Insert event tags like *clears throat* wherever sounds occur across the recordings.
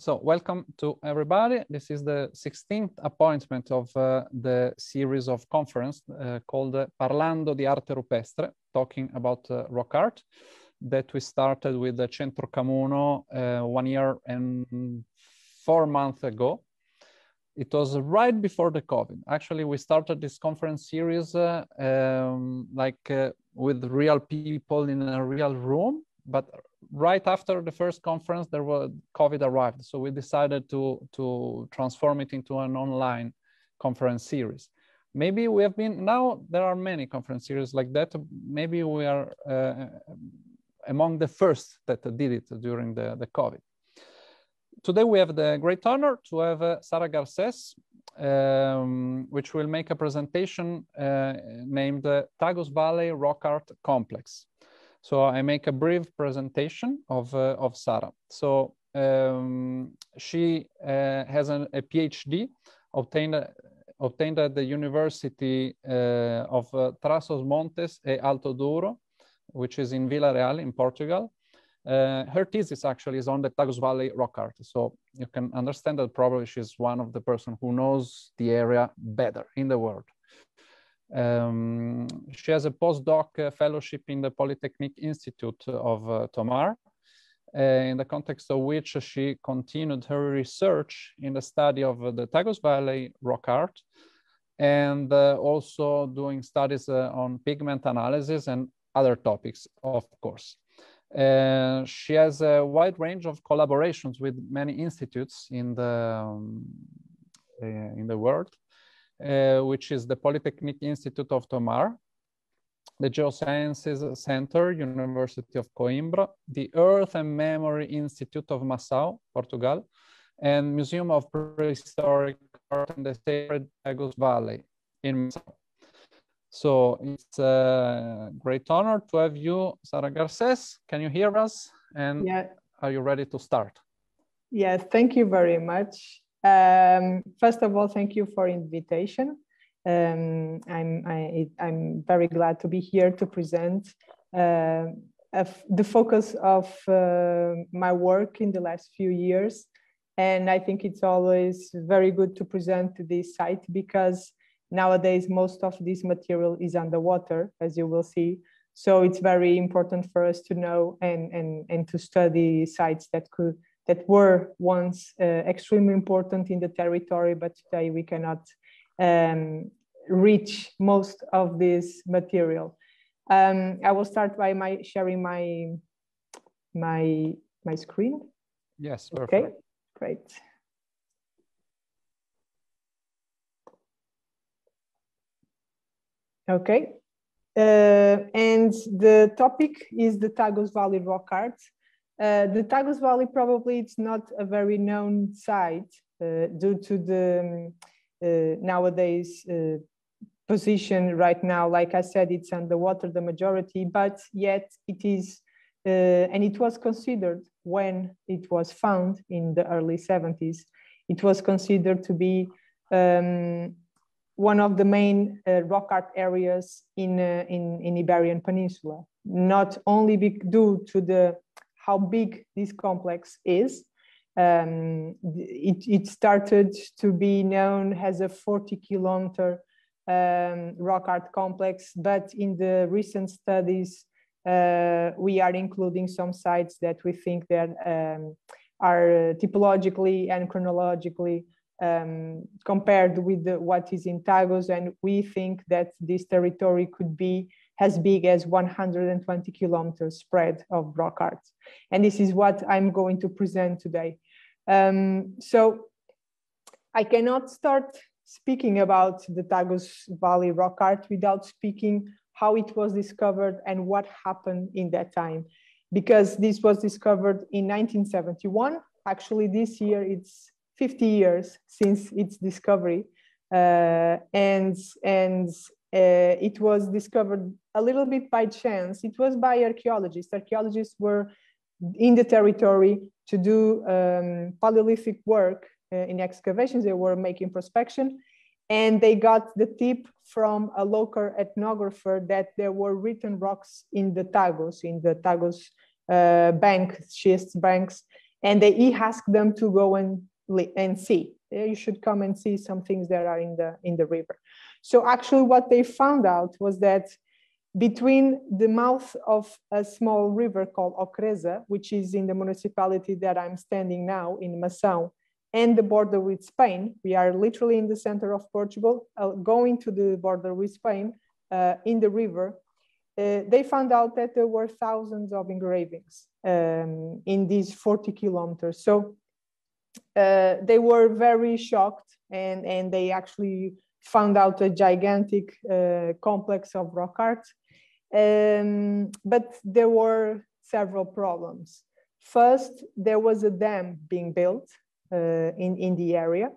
so welcome to everybody. This is the 16th appointment of uh, the series of conference uh, called uh, Parlando di Arte Rupestre, talking about uh, rock art, that we started with the Centro Camuno uh, one year and four months ago. It was right before the COVID. Actually, we started this conference series uh, um, like with real people in a real room, but right after the first conference, there was COVID arrived. So we decided to, to transform it into an online conference series. Maybe we have been, now there are many conference series like that. Maybe we are uh, among the first that did it during the, the COVID. Today we have the great honor to have uh, Garces, um, which will make a presentation uh, named uh, Tagus Valley Rock Art Complex. So I make a brief presentation of, uh, of Sara. So um, she uh, has an, a PhD obtained, obtained at the University uh, of uh, Trás-os-Montes e Alto Douro, which is in Vila Real in Portugal. Uh, her thesis actually is on the Tagus Valley rock art. So you can understand that probably she's one of the person who knows the area better in the world. Um, she has a postdoc uh, fellowship in the Polytechnic Institute of uh, Tomar, uh, in the context of which she continued her research in the study of uh, the Tagus Valley rock art and uh, also doing studies uh, on pigment analysis and other topics, of course. she has a wide range of collaborations with many institutes in the, um, in the world uh, Uh, which is the Polytechnic Institute of Tomar, the Geosciences Center, University of Coimbra, the Earth and Memory Institute of Mação, Portugal, and Museum of Prehistoric Art in the Sacred Tagus Valley in Mação. So it's a great honor to have you, Sara Garces. Can you hear us? And yeah. are you ready to start? Yes, thank you very much. Um, first of all, thank you for invitation. Um, I'm, I, am very glad to be here to present uh, the focus of uh, my work in the last few years. And I think it's always very good to present this site because nowadays most of this material is underwater, as you will see. So it's very important for us to know and, and, and to study sites that could that were once uh, extremely important in the territory, but today we cannot um, reach most of this material. Um, I will start by my sharing my my my screen. Yes, perfect. Okay, great. Okay, uh, and the topic is the Tagus Valley rock art. Uh, the Tagus Valley probably it's not a very known site uh, due to the um, uh, nowadays uh, position right now. Like I said, it's underwater the majority, but yet it is, uh, and it was considered when it was found in the early 70s, it was considered to be um, one of the main rock art areas in, in, in Iberian Peninsula, not only due to the how big this complex is. Um, it, it, started to be known as a 40 kilometer um, rock art complex, but in the recent studies, uh, we are including some sites that we think that um, are typologically and chronologically um, compared with the, what is in Tagus, and we think that this territory could be as big as 120 kilometers spread of rock art. And this is what I'm going to present today. Um, so I cannot start speaking about the Tagus Valley rock art without speaking how it was discovered and what happened in that time. Because this was discovered in 1971. Actually, this year it's 50 years since its discovery. Uh, and and uh, it was discovered a little bit by chance. It was by archaeologists. Archaeologists were in the territory to do um, Paleolithic work uh, in excavations. They were making prospection and they got the tip from a local ethnographer that there were written rocks in the Tagus, in the Tagus uh, bank, schist banks. And they, he asked them to go and, and see. You should come and see some things that are in the, in the river. So actually what they found out was that between the mouth of a small river called Ocreza, which is in the municipality that I'm standing now in Mação, and the border with Spain, we are literally in the center of Portugal, uh, going to the border with Spain uh, in the river, uh, they found out that there were thousands of engravings um, in these 40 kilometers. So uh, they were very shocked and, and they actually found out a gigantic uh, complex of rock art. Um, but there were several problems. First, there was a dam being built uh, in, in the area,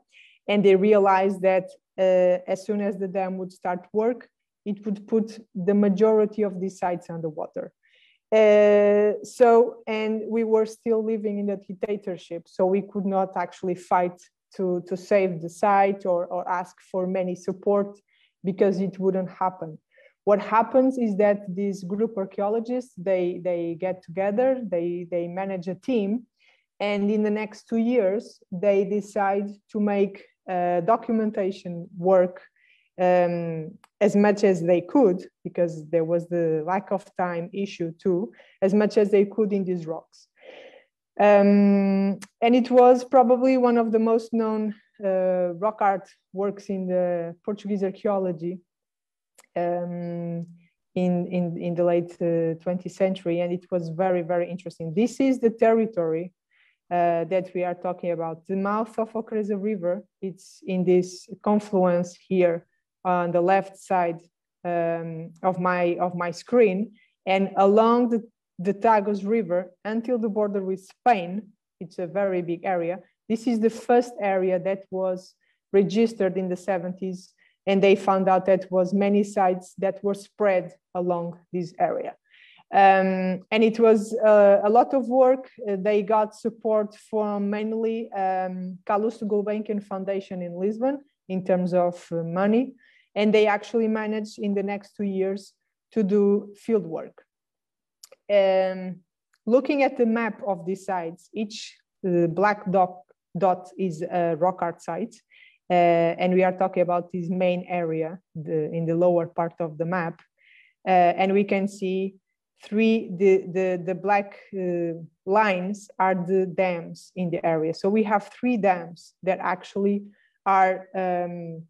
and they realized that uh, as soon as the dam would start work, it would put the majority of these sites underwater. Uh, so, and we were still living in a dictatorship, so we could not actually fight to, to save the site or, or ask for many support because it wouldn't happen. What happens is that these group archaeologists, they, they get together, they, they manage a team, and in the next two years, they decide to make uh, documentation work um, as much as they could, because there was the lack of time issue too, as much as they could in these rocks. Um, and it was probably one of the most known uh, rock art works in the Portuguese archaeology um, in, in, in the late uh, 20th century. And it was very, very interesting. This is the territory uh, that we are talking about. The mouth of Ocreza River, it's in this confluence here on the left side um, of, my, of my screen. And along the, the Tagus River until the border with Spain, it's a very big area. This is the first area that was registered in the 70s and they found out that was many sites that were spread along this area. Um, and it was uh, a lot of work. Uh, they got support from mainly um, Calouste Gulbenkian Foundation in Lisbon in terms of uh, money. And they actually managed in the next two years to do field work. Um, looking at the map of these sites, each uh, black dot, dot is a rock art site. Uh, and we are talking about this main area the, in the lower part of the map. Uh, and we can see three, the, the, the black uh, lines are the dams in the area. So we have three dams that actually are um,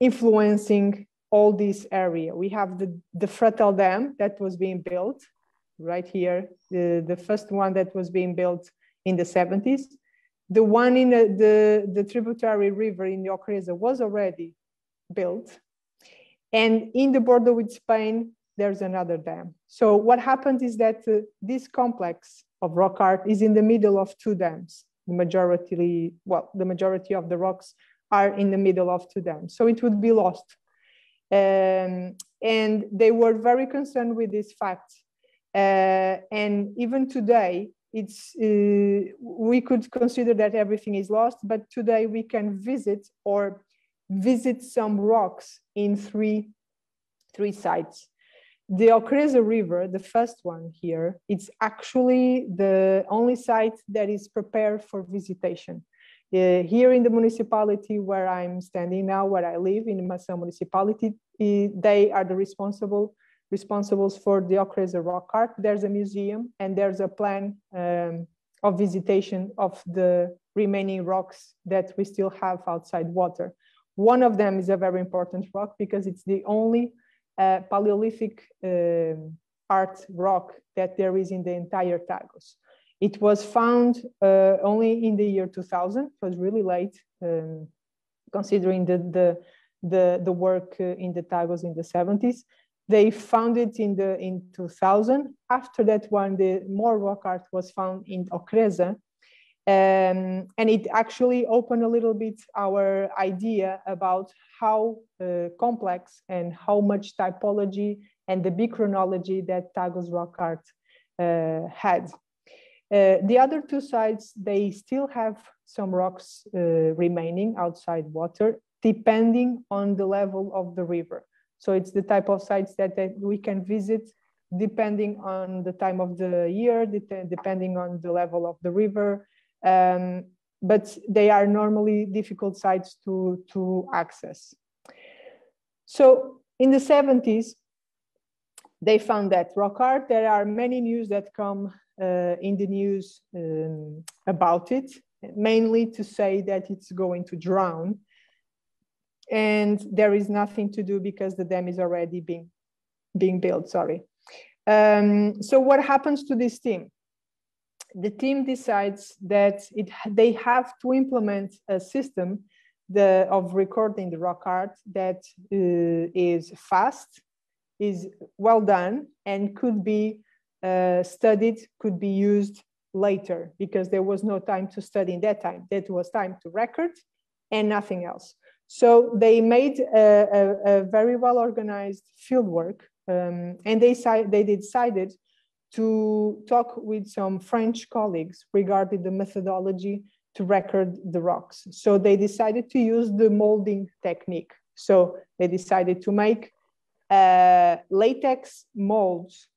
influencing all this area. We have the, the Fratel Dam that was being built right here, the, the first one that was being built in the 70s. The one in the, the, the tributary river in the was already built. And in the border with Spain, there's another dam. So what happened is that uh, this complex of rock art is in the middle of two dams. The majority, well, the majority of the rocks are in the middle of two dams. So it would be lost. Um, and they were very concerned with this fact. Uh, and even today, it's uh, we could consider that everything is lost, but today we can visit or visit some rocks in three, three sites. The Ocreza River, the first one here, it's actually the only site that is prepared for visitation. Uh, here in the municipality where I'm standing now, where I live in Mação municipality, uh, they are the responsible responsibles for the Ocreza rock art. There's a museum and there's a plan um, of visitation of the remaining rocks that we still have outside water. One of them is a very important rock because it's the only uh, Paleolithic uh, art rock that there is in the entire Tagus. It was found uh, only in the year 2000. It was really late, um, considering the, the, the, the work uh, in the Tagus in the 70s. They found it in, the, in 2000. After that one, the more rock art was found in Ocreza. Um, and it actually opened a little bit our idea about how uh, complex and how much typology and the big chronology that Tagus rock art uh, had. Uh, the other two sites, they still have some rocks uh, remaining outside water, depending on the level of the river. So it's the type of sites that, that we can visit depending on the time of the year, depending on the level of the river. Um, but they are normally difficult sites to, to access. So in the 70s, they found that rock art, there are many news that come uh, in the news um, about it, mainly to say that it's going to drown. And there is nothing to do because the dam is already being, being built, sorry. Um, so what happens to this team? The team decides that it, they have to implement a system the, of recording the rock art that uh, is fast, is well done, and could be uh, studied, could be used later because there was no time to study in that time. That was time to record and nothing else. So they made a, a, a very well organized fieldwork um, and they, they decided to talk with some French colleagues regarding the methodology to record the rocks. So they decided to use the molding technique. So they decided to make uh, latex molds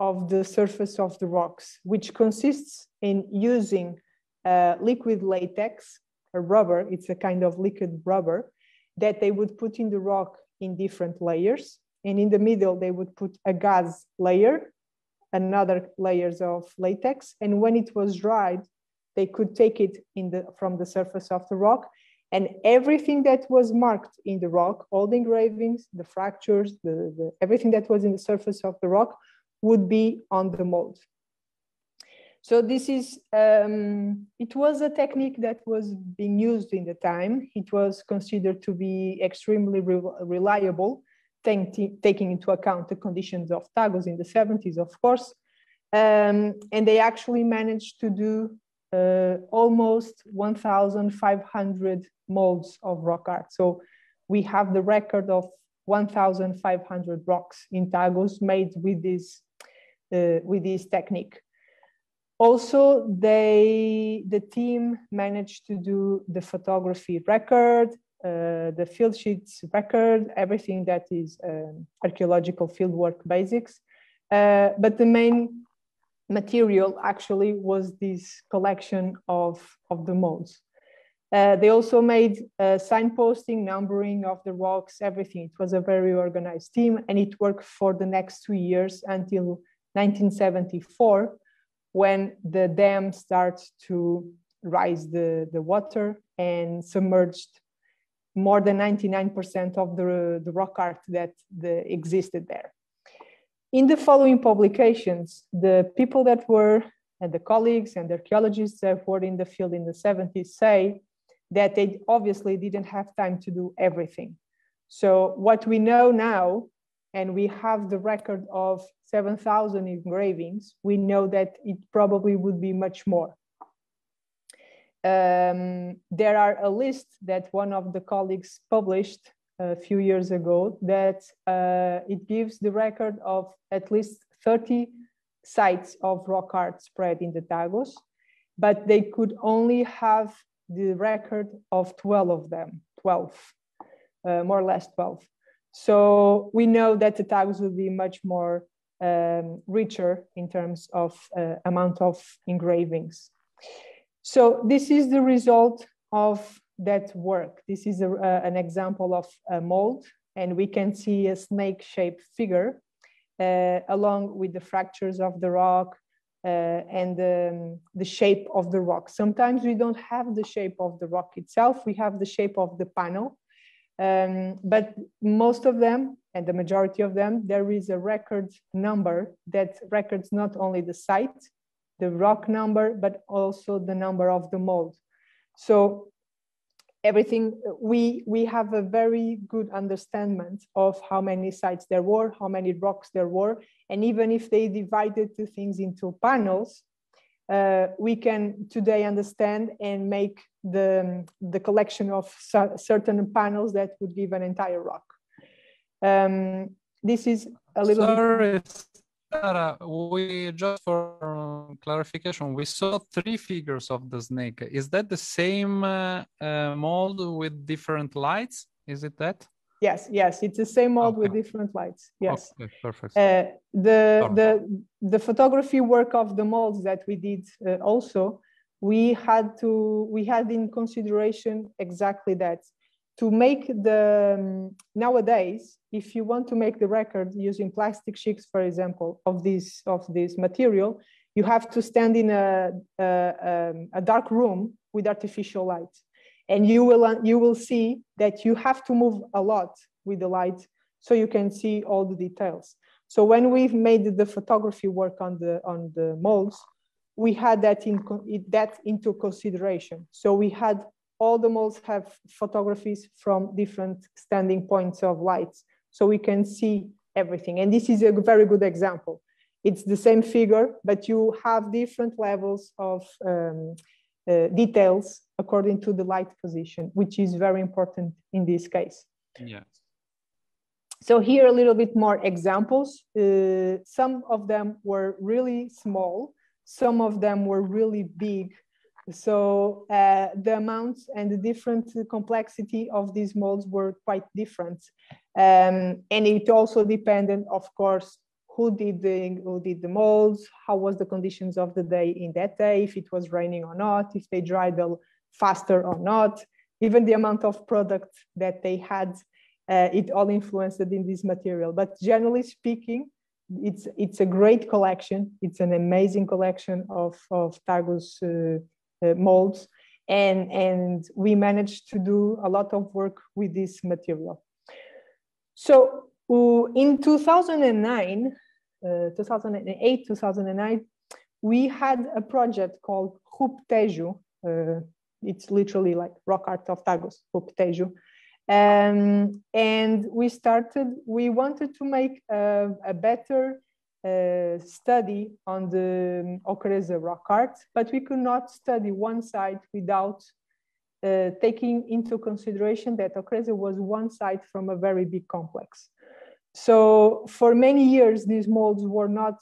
of the surface of the rocks, which consists in using uh, liquid latex, a rubber, it's a kind of liquid rubber, that they would put in the rock in different layers. And in the middle, they would put a gas layer, another layers of latex. And when it was dried, they could take it in the, from the surface of the rock and everything that was marked in the rock, all the engravings, the fractures, the, the, everything that was in the surface of the rock would be on the mold. So this is, um, it was a technique that was being used in the time. It was considered to be extremely re reliable, taking into account the conditions of Tagus in the 70s, of course. Um, and they actually managed to do uh, almost 1,500 molds of rock art. So we have the record of 1,500 rocks in Tagus made with this uh, with this technique. Also, they the team managed to do the photography record, uh, the field sheets record, everything that is um, archaeological fieldwork basics. Uh, but the main material actually was this collection of, of the molds. Uh, they also made uh, signposting, numbering of the rocks, everything. It was a very organized team and it worked for the next two years until 1974 when the dam starts to rise the, the water and submerged more than 99% of the, the rock art that the, existed there. In the following publications, the people that were, and the colleagues and the archaeologists that were in the field in the 70s say that they obviously didn't have time to do everything. So what we know now and we have the record of 7,000 engravings, we know that it probably would be much more. Um, there are a list that one of the colleagues published a few years ago that uh, it gives the record of at least 30 sites of rock art spread in the Tagus, but they could only have the record of 12 of them, 12, uh, more or less 12. So we know that the Tagus will be much more um, richer in terms of uh, amount of engravings. So this is the result of that work. This is a, uh, an example of a mold and we can see a snake-shaped figure uh, along with the fractures of the rock uh, and um, the shape of the rock. Sometimes we don't have the shape of the rock itself, we have the shape of the panel um, but most of them, and the majority of them, there is a record number that records not only the site, the rock number, but also the number of the mold. So everything, we, we have a very good understanding of how many sites there were, how many rocks there were, and even if they divided the things into panels, uh, we can today understand and make the, the collection of certain panels that would give an entire rock. Um, this is a little Sorry, bit... Sarah, we just for clarification, we saw three figures of the snake. Is that the same uh, uh, mold with different lights? Is it that? Yes, yes, it's the same mold okay. with different lights. Yes. Okay, perfect. Uh, the the the photography work of the molds that we did uh, also, we had to we had in consideration exactly that. To make the um, nowadays if you want to make the record using plastic sheets for example of this of this material you have to stand in a, a, um, a dark room with artificial light. And you will you will see that you have to move a lot with the light so you can see all the details. So when we've made the photography work on the on the molds we had that in that into consideration so we had all the molds have photographies from different standing points of lights. so we can see everything and this is a very good example it's the same figure but you have different levels of um, uh, details according to the light position, which is very important in this case. Yeah. So here a little bit more examples. Uh, some of them were really small. Some of them were really big. So uh, the amounts and the different complexity of these molds were quite different. Um, and it also depended, of course, who did the who did the molds, how was the conditions of the day in that day, if it was raining or not, if they dried faster or not, even the amount of product that they had, uh, it all influenced in this material. But generally speaking, it's it's a great collection. It's an amazing collection of of Tagus uh, uh, molds, and and we managed to do a lot of work with this material. So in 2009, uh, 2008, 2009, we had a project called Rup Tejo. Uh, it's literally like rock art of Tagus, Ruptejo. Um, and we started, we wanted to make a, a better uh, study on the Ocreza rock art, but we could not study one site without uh, taking into consideration that Ocreza was one site from a very big complex. So for many years, these molds were not,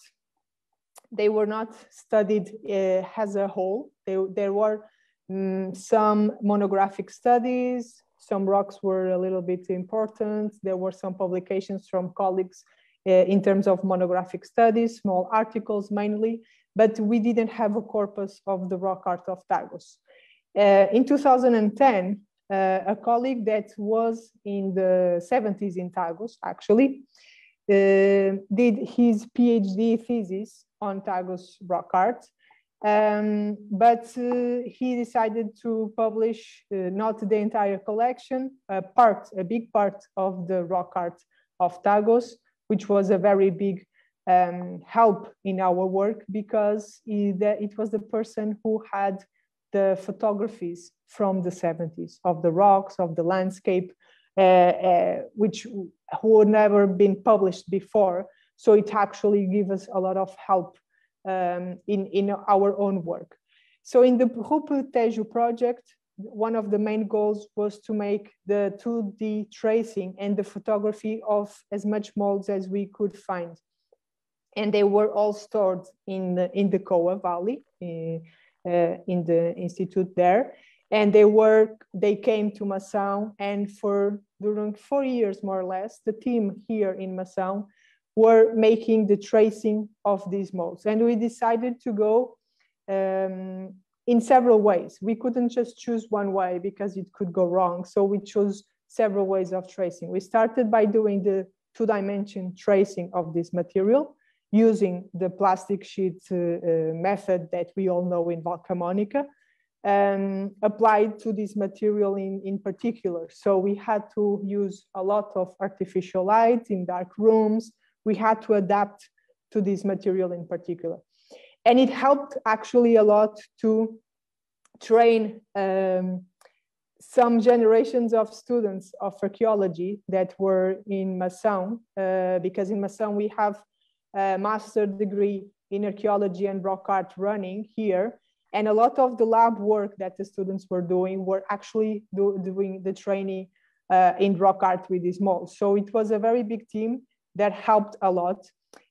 they were not studied uh, as a whole. They, there were um, some monographic studies, some rocks were a little bit important. There were some publications from colleagues uh, in terms of monographic studies, small articles mainly, but we didn't have a corpus of the rock art of Tagus. Uh, in 2010, uh, a colleague that was in the 70s in Tagus, actually, uh, did his PhD thesis on Tagus rock art. Um, but uh, he decided to publish uh, not the entire collection, a part, a big part of the rock art of Tagus, which was a very big um, help in our work because he, the, it was the person who had the photographies from the 70s of the rocks, of the landscape, uh, uh, which who had never been published before. So it actually gives us a lot of help um, in, in our own work. So in the Rup Tejo project, one of the main goals was to make the 2D tracing and the photography of as much molds as we could find. And they were all stored in the, in the Coa Valley, uh, uh, in the institute there. And they were, they came to Mação and for during four years more or less, the team here in Mação were making the tracing of these molds. And we decided to go um, in several ways. We couldn't just choose one way because it could go wrong. So we chose several ways of tracing. We started by doing the two dimension tracing of this material using the plastic sheet uh, uh, method that we all know in Valcamonica um, applied to this material in, in particular. So we had to use a lot of artificial light in dark rooms. We had to adapt to this material in particular. And it helped actually a lot to train um, some generations of students of archaeology that were in Mação, uh, because in Mação we have a master degree in archaeology and rock art running here. And a lot of the lab work that the students were doing were actually do, doing the training uh, in rock art with these molds. So it was a very big team that helped a lot.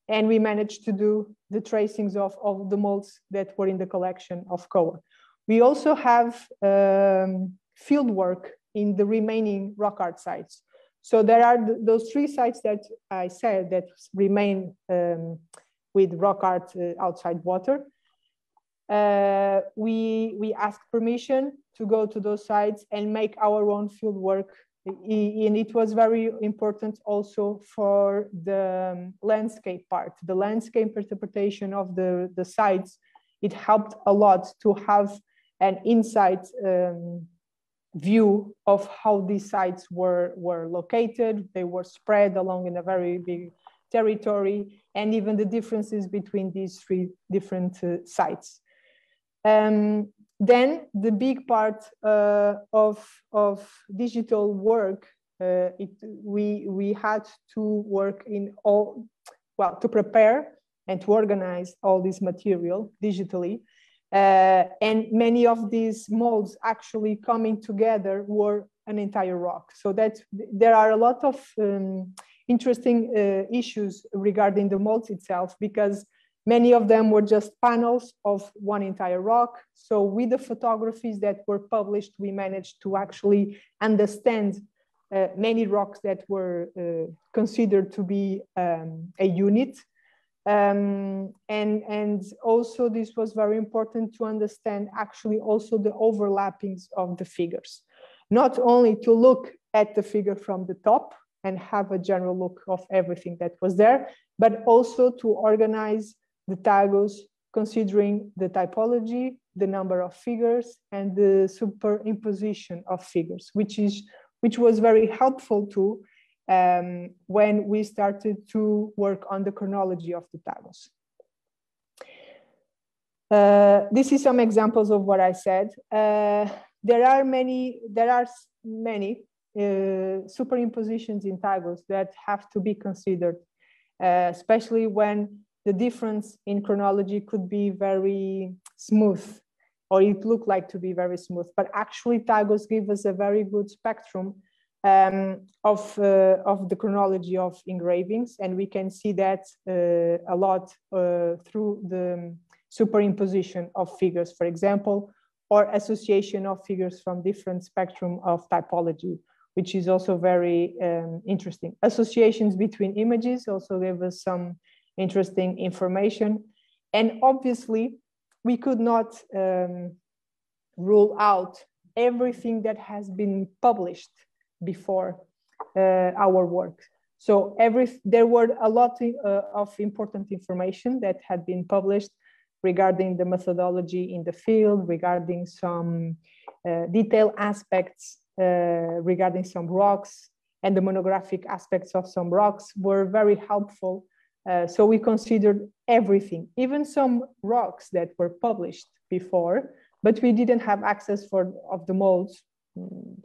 And we managed to do the tracings of, of the molds that were in the collection of COA. We also have um, field work in the remaining rock art sites. So there are th those three sites that I said that remain um, with rock art uh, outside water. Uh, we, we ask permission to go to those sites and make our own field work. And it was very important also for the um, landscape part, the landscape interpretation of the, the sites. It helped a lot to have an insight um, view of how these sites were, were located. They were spread along in a very big territory and even the differences between these three different uh, sites. Um, then the big part uh, of, of digital work, uh, it, we, we had to work in all, well, to prepare and to organize all this material digitally. Uh, and many of these molds actually coming together were an entire rock. So that there are a lot of um, interesting uh, issues regarding the molds itself because many of them were just panels of one entire rock. So with the photographies that were published, we managed to actually understand uh, many rocks that were uh, considered to be um, a unit um, and, and also this was very important to understand actually also the overlappings of the figures. Not only to look at the figure from the top and have a general look of everything that was there, but also to organize the Tagus considering the typology, the number of figures, and the superimposition of figures, which is which was very helpful too um, when we started to work on the chronology of the Tagus. Uh, this is some examples of what I said. Uh, there are many, there are many uh, superimpositions in Tagus that have to be considered, uh, especially when the difference in chronology could be very smooth or it looked like to be very smooth, but actually Tagus give us a very good spectrum um, of, uh, of the chronology of engravings. And we can see that uh, a lot uh, through the superimposition of figures, for example, or association of figures from different spectrum of typology, which is also very um, interesting. Associations between images also give us some interesting information. And obviously, we could not um, rule out everything that has been published before uh, our work. So every there were a lot uh, of important information that had been published regarding the methodology in the field, regarding some uh, detailed aspects, uh, regarding some rocks, and the monographic aspects of some rocks were very helpful. Uh, so we considered everything, even some rocks that were published before, but we didn't have access for of the molds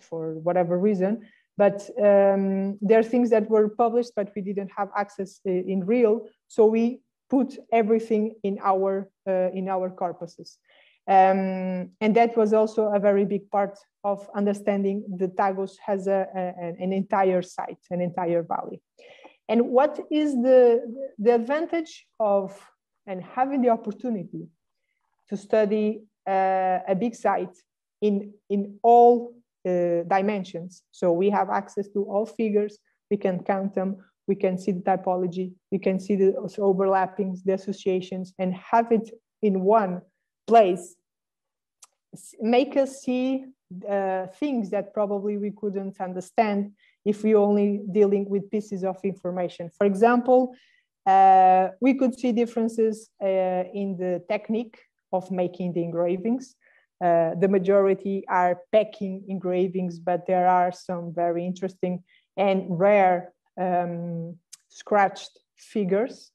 for whatever reason. But um, there are things that were published, but we didn't have access uh, in real. So we put everything in our uh, in our corpuses. Um, and that was also a very big part of understanding the Tagus has a, a, an entire site, an entire valley. And what is the, the advantage of and having the opportunity to study uh, a big site in, in all uh, dimensions. So we have access to all figures, we can count them, we can see the typology, we can see the overlappings, the associations, and have it in one place. Make us see uh, things that probably we couldn't understand if we're only dealing with pieces of information. For example, uh, we could see differences uh, in the technique of making the engravings. Uh, the majority are packing engravings, but there are some very interesting and rare um, scratched figures.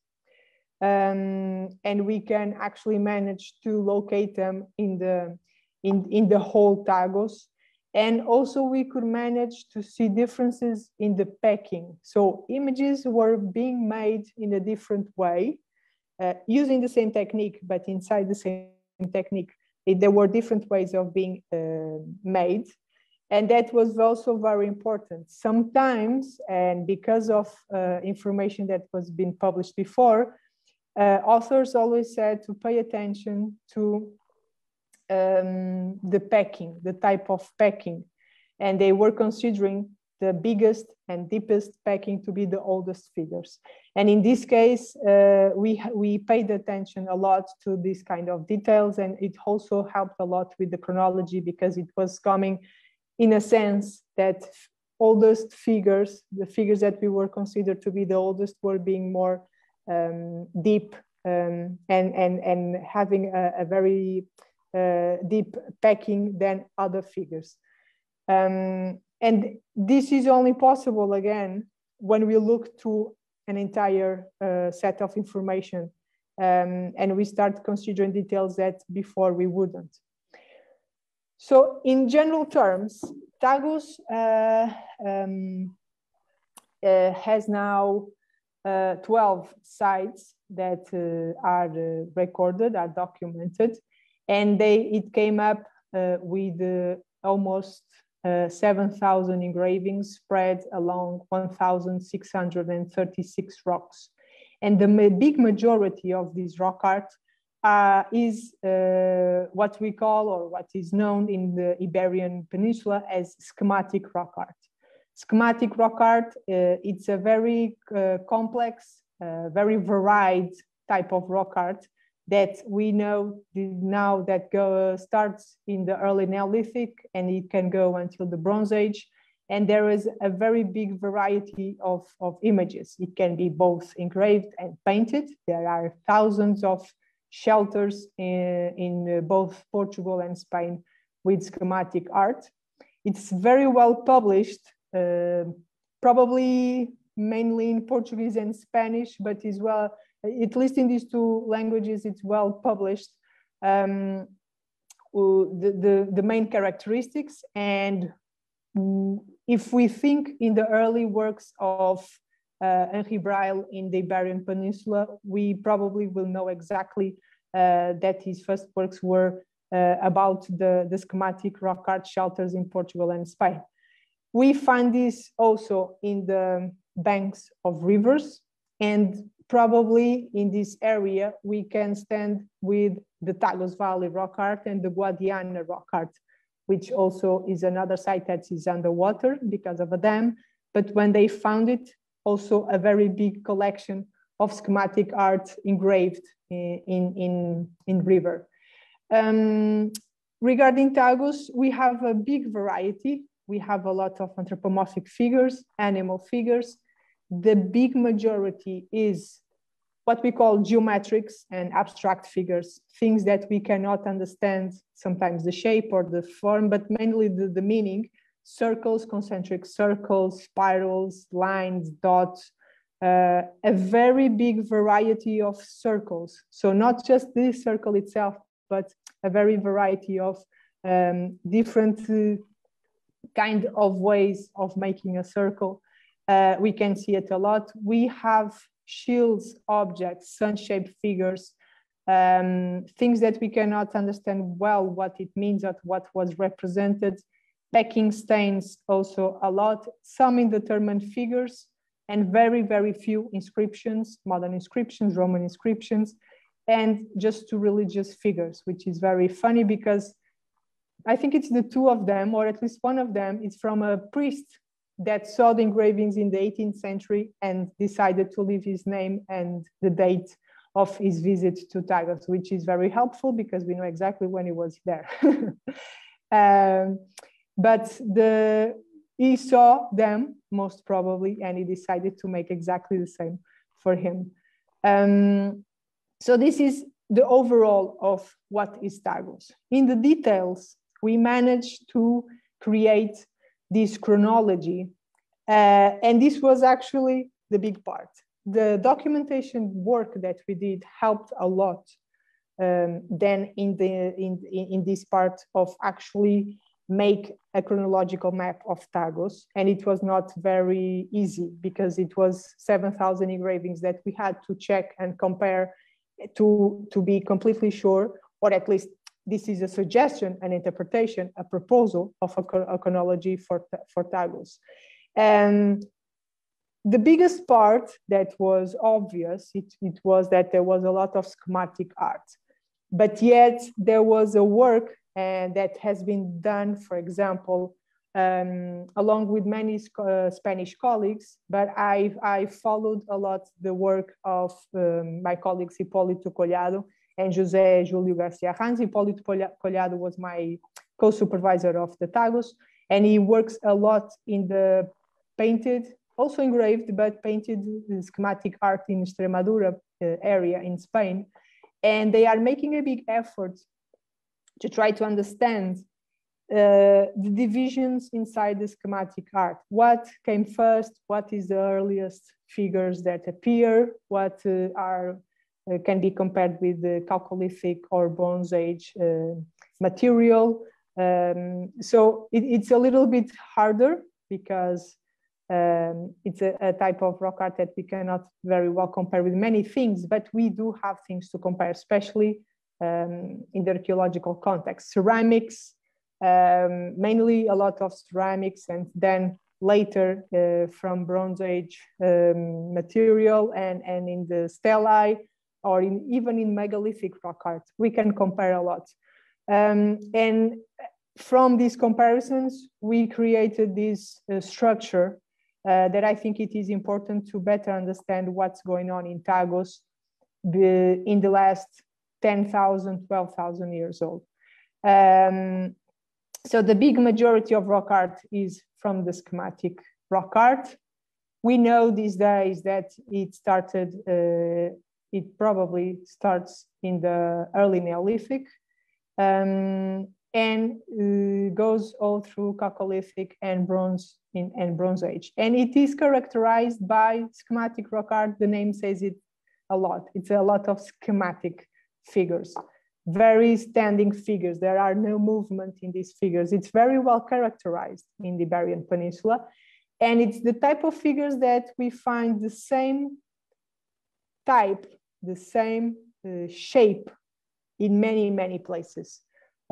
Um, and we can actually manage to locate them in the, in, in the whole Tagus. And also we could manage to see differences in the packing. So images were being made in a different way, uh, using the same technique, but inside the same technique it, there were different ways of being uh, made. And that was also very important. Sometimes, and because of uh, information that was being published before, uh, authors always said to pay attention to um, the packing, the type of packing. And they were considering the biggest and deepest packing to be the oldest figures. And in this case, uh, we, we paid attention a lot to this kind of details and it also helped a lot with the chronology because it was coming in a sense that oldest figures, the figures that we were considered to be the oldest were being more um, deep um, and, and, and having a, a very deep packing than other figures. Um, and this is only possible again when we look through an entire uh, set of information um, and we start considering details that before we wouldn't. So in general terms, Tagus uh, um, uh, has now uh, 12 sites that uh, are uh, recorded, are documented, and they it came up with almost uh, 7,000 engravings spread along 1,636 rocks. And the big majority of this rock art uh, is uh, what we call or what is known in the Iberian Peninsula as schematic rock art. Schematic rock art, uh, it's a very uh, complex, very varied type of rock art that we know now that go, starts in the early Neolithic and it can go until the Bronze Age. And there is a very big variety of, of images. It can be both engraved and painted. There are thousands of shelters in, in both Portugal and Spain with schematic art. It's very well published, uh, probably mainly in Portuguese and Spanish, but as well at least in these two languages, it's well published. Um, the, the, the main characteristics and if we think in the early works of uh, Henri Breuil in the Iberian Peninsula, we probably will know exactly uh, that his first works were uh, about the, the schematic rock art shelters in Portugal and Spain. We find this also in the banks of rivers and probably in this area, we can stand with the Tagus Valley rock art and the Guadiana rock art, which also is another site that is underwater because of a dam. But when they found it, also a very big collection of schematic art engraved in, in, in, river. Um, regarding Tagus, we have a big variety. We have a lot of anthropomorphic figures, animal figures, the big majority is what we call geometrics and abstract figures, things that we cannot understand, sometimes the shape or the form, but mainly the, the meaning, circles, concentric circles, spirals, lines, dots, uh, a very big variety of circles. So not just this circle itself, but a very variety of um, different uh, kind of ways of making a circle. Uh, we can see it a lot. We have shields, objects, sun-shaped figures, um, things that we cannot understand well what it means or what was represented. Packing stains also a lot, some indeterminate figures, and very, very few inscriptions, modern inscriptions, Roman inscriptions, and just two religious figures, which is very funny because I think it's the two of them, or at least one of them, is from a priest that saw the engravings in the 18th century and decided to leave his name and the date of his visit to Tagus, which is very helpful because we know exactly when he was there. *laughs* um, but the, he saw them most probably and he decided to make exactly the same for him. Um, so this is the overall of what is Tagus. In the details, we managed to create this chronology. Uh, and this was actually the big part. The documentation work that we did helped a lot um, then in, the, in, in this part of actually make a chronological map of Tagus. And it was not very easy because it was 7,000 engravings that we had to check and compare to, to be completely sure, or at least this is a suggestion, an interpretation, a proposal of a, chronology for, for Tagus. And the biggest part that was obvious, it, it was that there was a lot of schematic art. But yet there was a work and that has been done, for example, um, along with many uh, Spanish colleagues, but I, I followed a lot the work of um, my colleagues Hipólito Collado and José Julio Garcia Arranz. Hipólito Collado was my co-supervisor of the Tagus, and he works a lot in the painted, also engraved, but painted schematic art in Extremadura uh, area in Spain. And they are making a big effort to try to understand uh, the divisions inside the schematic art. What came first? What is the earliest figures that appear? What uh, are can be compared with the Chalcolithic or Bronze Age uh, material? Um, so it, it's a little bit harder because um, it's a, a, type of rock art that we cannot very well compare with many things, but we do have things to compare, especially um, in the archaeological context. Ceramics, um, mainly a lot of ceramics, and then later uh, from Bronze Age um, material and, and in the stelae, or in, even in megalithic rock art. We can compare a lot. Um, and from these comparisons, we created this uh, structure uh, that I think it is important to better understand what's going on in Tagus in the last 10,000, 12,000 years old. Um, so the big majority of rock art is from the schematic rock art. We know these days that it started, uh, it probably starts in the early Neolithic um, and uh, goes all through Chalcolithic and Bronze in, and Bronze Age. And it is characterized by schematic rock art. The name says it a lot. It's a lot of schematic figures, very standing figures. There are no movement in these figures. It's very well characterized in the Iberian Peninsula. And it's the type of figures that we find the same type, the same uh, shape in many, many places.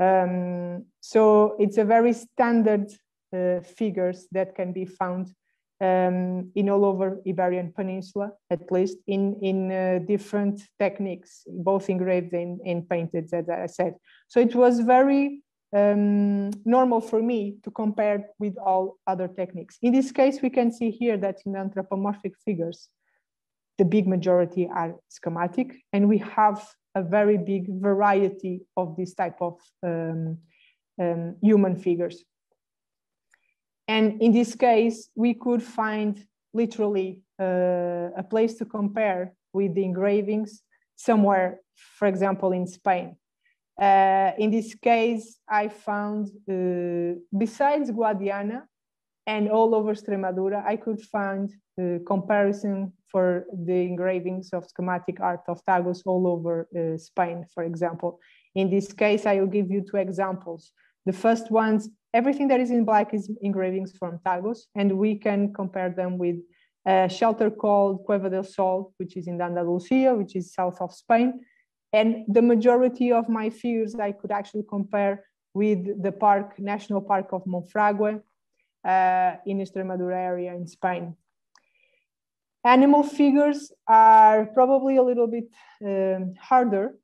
Um, so it's a very standard uh, figures that can be found um, in all over Iberian Peninsula, at least in, in uh, different techniques, both engraved and, and painted, as I said. So it was very um, normal for me to compare with all other techniques. In this case, we can see here that in anthropomorphic figures, the big majority are schematic, and we have a very big variety of this type of um, um human figures. And in this case, we could find literally uh, a place to compare with the engravings somewhere, for example, in Spain. Uh, in this case, I found, uh, besides Guadiana and all over Extremadura, I could find the comparison for the engravings of schematic art of Tagus all over uh, Spain, for example. In this case, I will give you two examples. The first ones everything that is in black is engravings from Tagus, and we can compare them with a shelter called Cueva del Sol, which is in Andalusia, which is south of Spain. And the majority of my figures I could actually compare with the park, National Park of Monfragüe uh, in Extremadura area in Spain. Animal figures are probably a little bit um, harder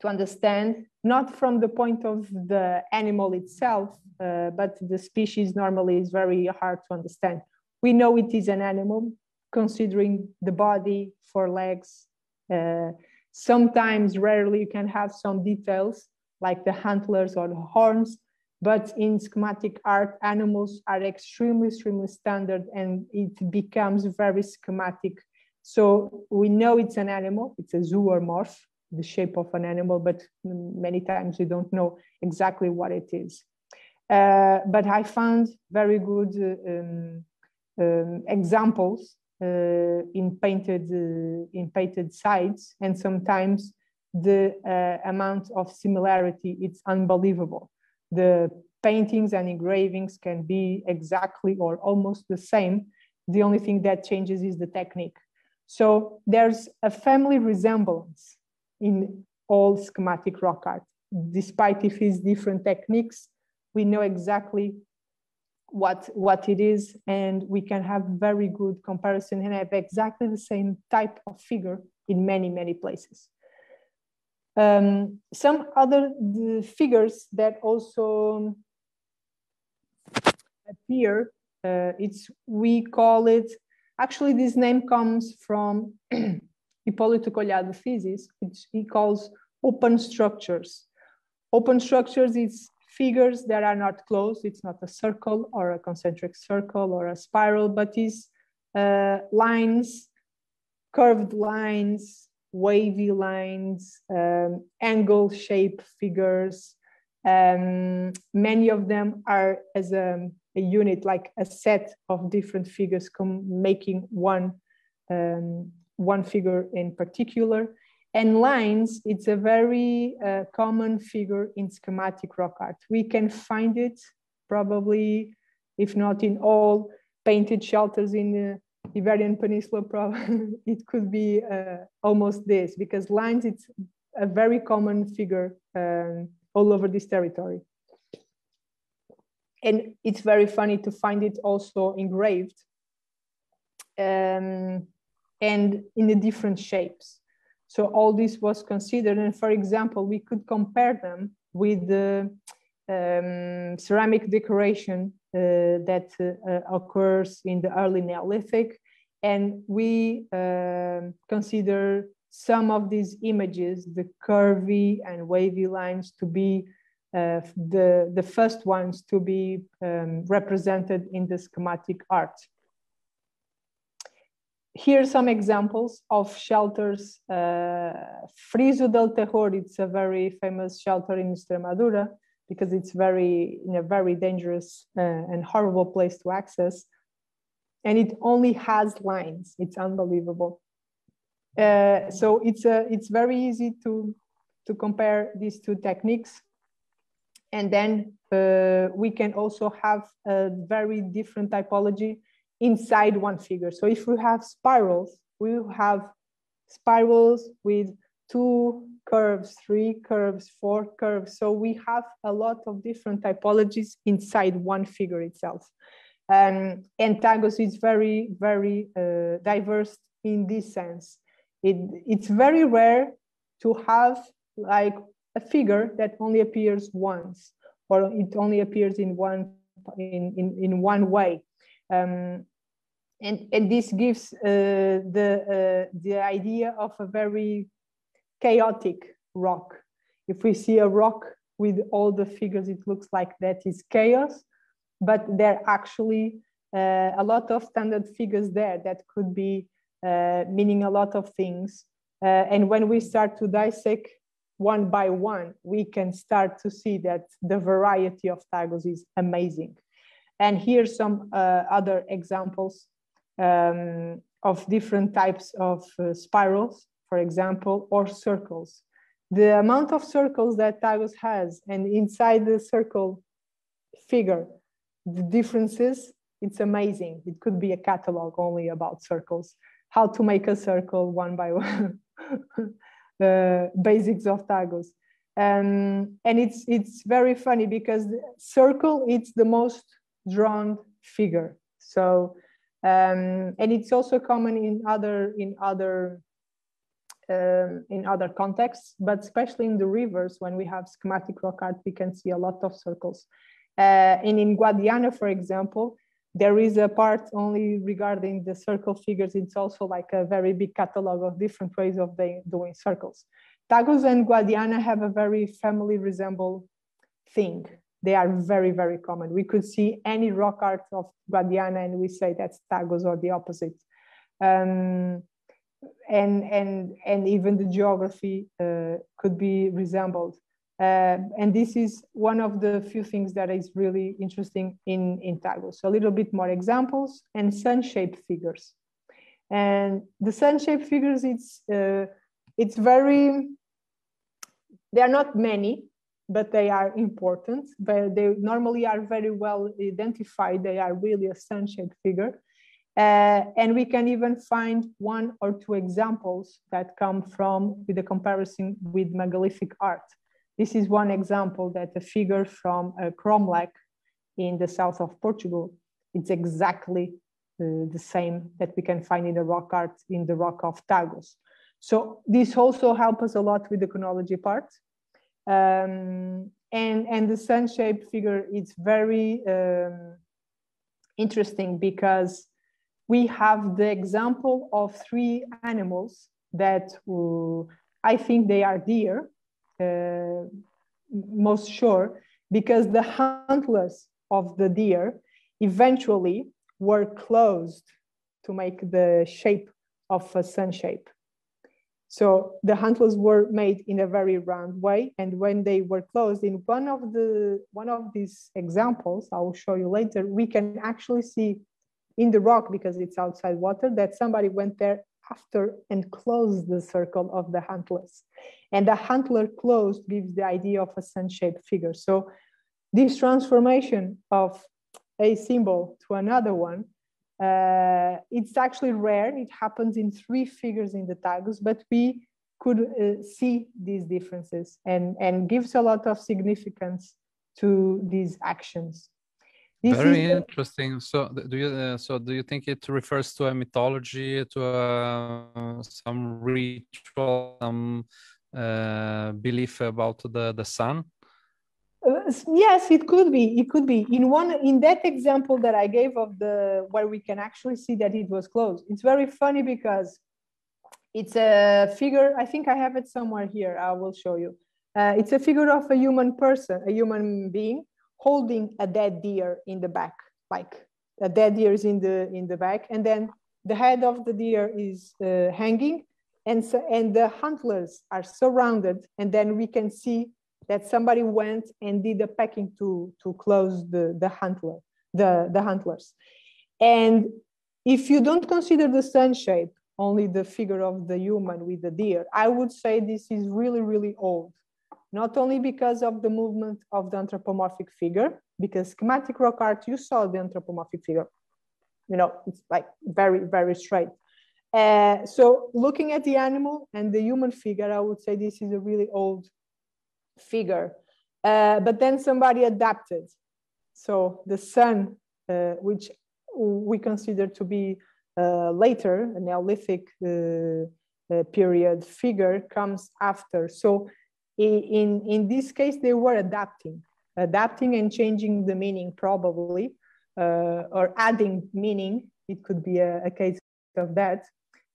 to understand, not from the point of the animal itself, uh, but the species normally is very hard to understand. We know it is an animal, considering the body, four legs. Uh, sometimes, rarely, you can have some details like the antlers or the horns, but in schematic art, animals are extremely, extremely standard and it becomes very schematic. So we know it's an animal, it's a zoomorph, the shape of an animal, but many times we don't know exactly what it is. Uh, but I found very good uh, um, um, examples uh, in painted uh, in painted sites, and sometimes the uh, amount of similarity it's unbelievable. The paintings and engravings can be exactly or almost the same. The only thing that changes is the technique. So there's a family resemblance in all schematic rock art. Despite if it's different techniques, we know exactly what, what it is and we can have very good comparison and have exactly the same type of figure in many, many places. Um, some other figures that also appear. Uh, it's we call it. Actually, this name comes from *clears throat* Hipólito Collado thesis, which he calls open structures. Open structures is figures that are not closed. It's not a circle or a concentric circle or a spiral, but is uh, lines, curved lines, wavy lines, um, angle shape figures. Um, many of them are as a, a, unit, like a set of different figures making one, um, one figure in particular. And lines, it's a very uh, common figure in schematic rock art. We can find it probably, if not in all painted shelters in the Iberian Peninsula, probably *laughs* it could be uh, almost this because lines, it's a very common figure um, all over this territory. And it's very funny to find it also engraved um, and in the different shapes. So all this was considered. And for example, we could compare them with the um, ceramic decoration that uh, occurs in the early Neolithic. And we uh, consider some of these images, the curvy and wavy lines to be uh, the, the first ones to be um, represented in the schematic art here are some examples of shelters. Uh, Friso del Terror, it's a very famous shelter in Extremadura because it's very in a very dangerous uh, and horrible place to access. And it only has lines. It's unbelievable. Uh, so it's a, it's very easy to to compare these two techniques. And then uh, we can also have a very different typology inside one figure. So if we have spirals, we have spirals with two curves, three curves, four curves. So we have a lot of different typologies inside one figure itself. Um, and Tagus is very, very uh, diverse in this sense. It, it's very rare to have like a figure that only appears once or it only appears in one in, in, in one way. Um, and, and this gives uh, the, uh, the idea of a very chaotic rock. If we see a rock with all the figures, it looks like that is chaos, but there are actually uh, a lot of standard figures there that could be uh, meaning a lot of things. Uh, and when we start to dissect one by one, we can start to see that the variety of Tagus is amazing. And here's some uh, other examples um, of different types of uh, spirals, for example, or circles. The amount of circles that Tagus has and inside the circle figure, the differences, it's amazing. It could be a catalog only about circles, how to make a circle one by *laughs* one, the basics of Tagus. Um, and it's, it's very funny because circle, it's the most drawn figure. So um, and it's also common in other in other um, in other contexts, but especially in the rivers, when we have schematic rock art, we can see a lot of circles. Uh, and in Guadiana, for example, there is a part only regarding the circle figures. It's also like a very big catalog of different ways of doing circles. Tagus and Guadiana have a very family resemble thing they are very, very common. We could see any rock art of Guadiana and we say that's Tagus or the opposite. Um, and, and, and even the geography uh, could be resembled. Uh, and this is one of the few things that is really interesting in, in Tagus. So a little bit more examples and sun-shaped figures. And the sun-shaped figures, it's, uh, it's very, there are not many, but they are important. But they normally are very well identified. They are really a sun-shaped figure. Uh, and we can even find one or two examples that come from with a comparison with megalithic art. This is one example that a figure from a cromlech in the south of Portugal. It's exactly uh, the same that we can find in the rock art in the rock of Tagus. So this also helps us a lot with the chronology part um, and, and the sun-shaped figure, it's very, um, interesting because we have the example of three animals that uh, I think they are deer, uh, most sure, because the antlers of the deer eventually were closed to make the shape of a sun shape. So the antlers were made in a very round way, and when they were closed, in one of the one of these examples, I will show you later, we can actually see in the rock because it's outside water that somebody went there after and closed the circle of the antlers, and the antler closed gives the idea of a sun-shaped figure. So this transformation of a symbol to another one uh, it's actually rare. It happens in three figures in the Tagus, but we could uh, see these differences and, and gives a lot of significance to these actions. This Very interesting. So, do you uh, so do you think it refers to a mythology, to a, some ritual, some uh, belief about the the sun? Uh, yes, it could be. It could be in one in that example that I gave of the where we can actually see that it was closed. It's very funny because it's a figure. I think I have it somewhere here. I will show you. Uh, it's a figure of a human person, a human being, holding a dead deer in the back, like a dead deer is in the in the back, and then the head of the deer is uh, hanging, and so and the antlers are surrounded, and then we can see that somebody went and did the packing to, to close the, the antler, the, the antlers. And if you don't consider the sun shape, only the figure of the human with the deer, I would say this is really, really old. Not only because of the movement of the anthropomorphic figure, because schematic rock art, you saw the anthropomorphic figure. You know, it's like very, very straight. Uh, so looking at the animal and the human figure, I would say this is a really old figure. Uh, but then somebody adapted. So the sun, uh, which we consider to be uh, later, a Neolithic uh, uh, period figure, comes after. So in, in this case, they were adapting, adapting and changing the meaning probably, uh, or adding meaning. It could be a, a case of that.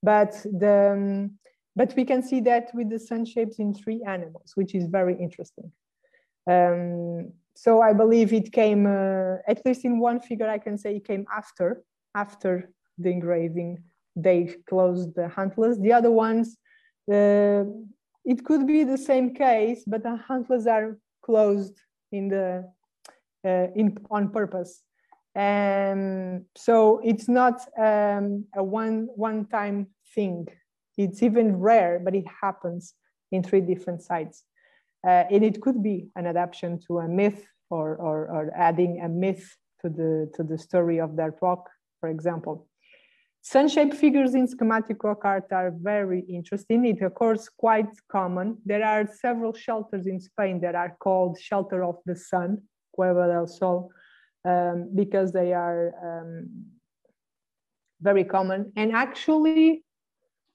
But the, um, but we can see that with the sun shapes in three animals, which is very interesting. Um, so I believe it came, uh, at least in one figure, I can say it came after, after the engraving, they closed the antlers. The other ones, uh, it could be the same case, but the antlers are closed in the, uh, in, on purpose. And so it's not um, a one, one time thing. It's even rare, but it happens in three different sites. Uh, and it could be an adaptation to a myth or, or, or, adding a myth to the, to the story of that rock, for example. Sun-shaped figures in schematic rock art are very interesting. It occurs quite common. There are several shelters in Spain that are called Shelter of the Sun, Cueva del Sol, um, because they are um, very common. And actually,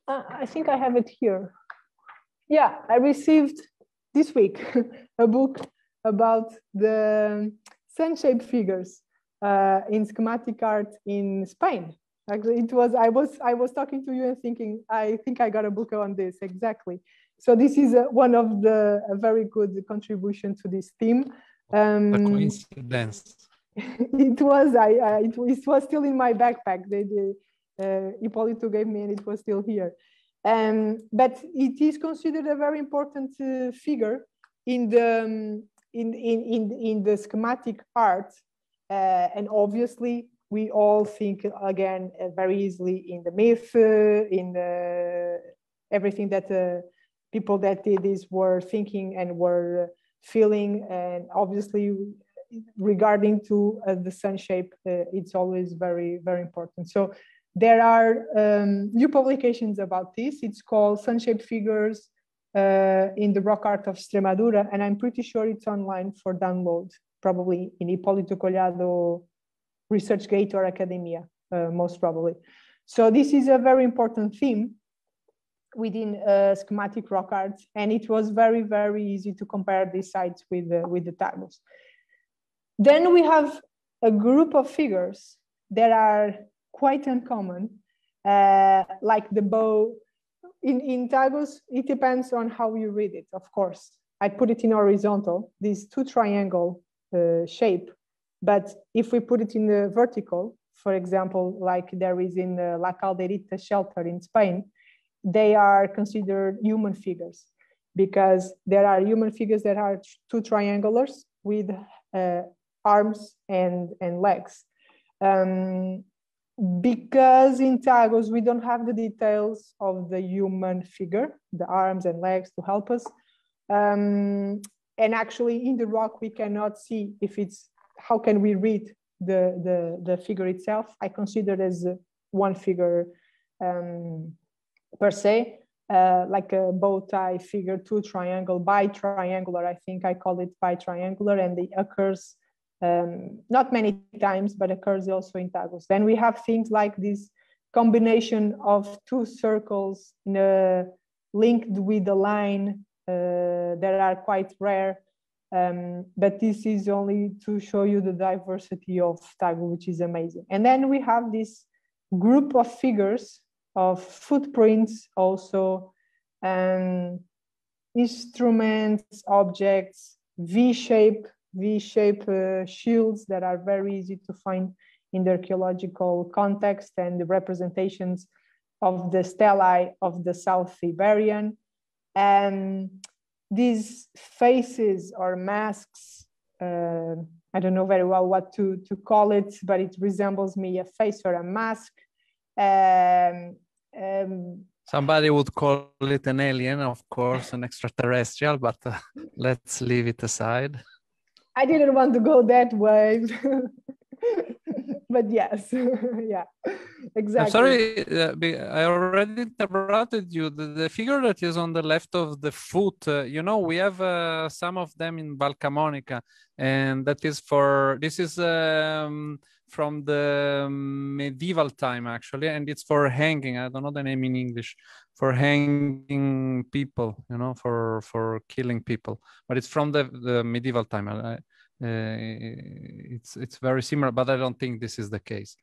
uh, I think I have it here. Yeah, I received this week *laughs* a book about the sun-shaped figures uh, in schematic art in Spain. Actually, it was I was I was talking to you and thinking I think I got a book on this exactly. So this is a, one of the a very good contribution to this theme. Um, a coincidence. *laughs* it was I, I it, it, was still in my backpack. They, they uh, Hipólito gave me and it was still here. Um, but it is considered a very important uh, figure in the, um, in, in, in, in the schematic art. Uh, and obviously, we all think again uh, very easily in the myth, uh, in the, everything that uh, people that did this were thinking and were feeling. And obviously, regarding to uh, the sun shape, it's always very, very important. So there are um, new publications about this. It's called Sun-Shaped Figures uh, in the Rock Art of Extremadura, and I'm pretty sure it's online for download, probably in Hipólito Collado ResearchGate or Academia, uh, most probably. So this is a very important theme within uh, schematic rock art, and it was very, very easy to compare these sites with, with the tables. Then we have a group of figures that are quite uncommon, uh, like the bow. In, in Tagus, it depends on how you read it, of course. I put it in horizontal, this two triangle uh, shape. But if we put it in the vertical, for example, like there is in the La Calderita shelter in Spain, they are considered human figures because there are human figures that are two triangulars with uh, arms and, and legs. Um, because in Tagus, we don't have the details of the human figure, the arms and legs to help us. Um, and actually in the rock, we cannot see if it's, how can we read the, the, the figure itself? I consider as one figure um, per se, uh, like a bow tie figure, two triangle, bi-triangular, I think I call it bi-triangular, and it occurs um, not many times, but occurs also in Tagus. Then we have things like this combination of two circles uh, linked with a line uh, that are quite rare. Um, but this is only to show you the diversity of Tagus, which is amazing. And then we have this group of figures of footprints also, um, instruments, objects, V-shape, V-shape uh, shields that are very easy to find in the archaeological context and the representations of the stelae of the South Iberian. And these faces or masks, uh, I don't know very well what to, to call it, but it resembles me a face or a mask. Um, um, Somebody would call it an alien, of course, an extraterrestrial, but uh, let's leave it aside. I didn't want to go that way. *laughs* but yes, *laughs* yeah, exactly. I'm sorry, uh, I already interrupted you. The, the, figure that is on the left of the foot, uh, you know, we have uh, some of them in Val Camonica, and that is for this is. Um, from the medieval time actually and it's for hanging i don't know the name in english for hanging people you know for for killing people but it's from the, the medieval time I, it's it's very similar but i don't think this is the case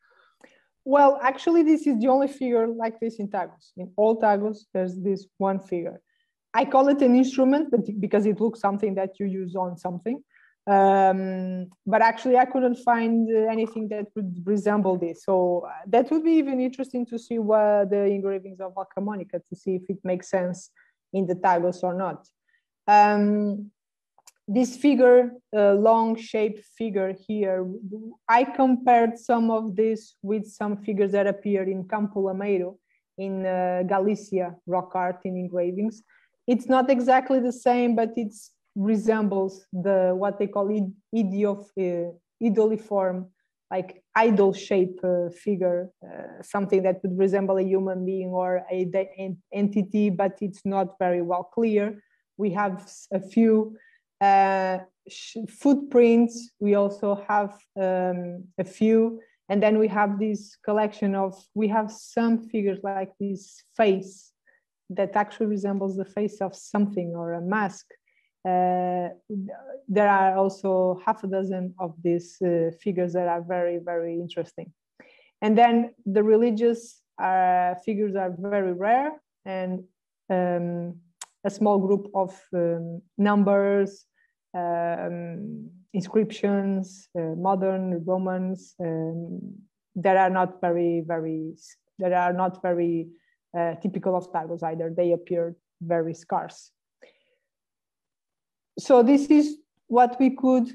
well actually this is the only figure like this in tagus in all tagus there's this one figure i call it an instrument but because it looks something that you use on something um, but actually I couldn't find anything that would resemble this. So uh, that would be even interesting to see what the engravings of Val Camonica to see if it makes sense in the Tagus or not. Um, this figure, uh, long shaped figure here, I compared some of this with some figures that appeared in Campo Lameiro in uh, Galicia rock art in engravings. It's not exactly the same, but it resembles the what they call idiof, uh, idoliform, like idol shape uh, figure, uh, something that would resemble a human being or a an entity, but it's not very well clear. We have a few footprints. We also have um, a few, and then we have this collection of. We have some figures like this face that actually resembles the face of something or a mask uh, there are also half a dozen of these uh, figures that are very, very interesting. And then the religious uh, figures are very rare and um, a small group of um, numbers, um, inscriptions, uh, modern Romans um, that are not very, very, that are not very uh, typical of Tagus either. They appear very scarce so this is what we could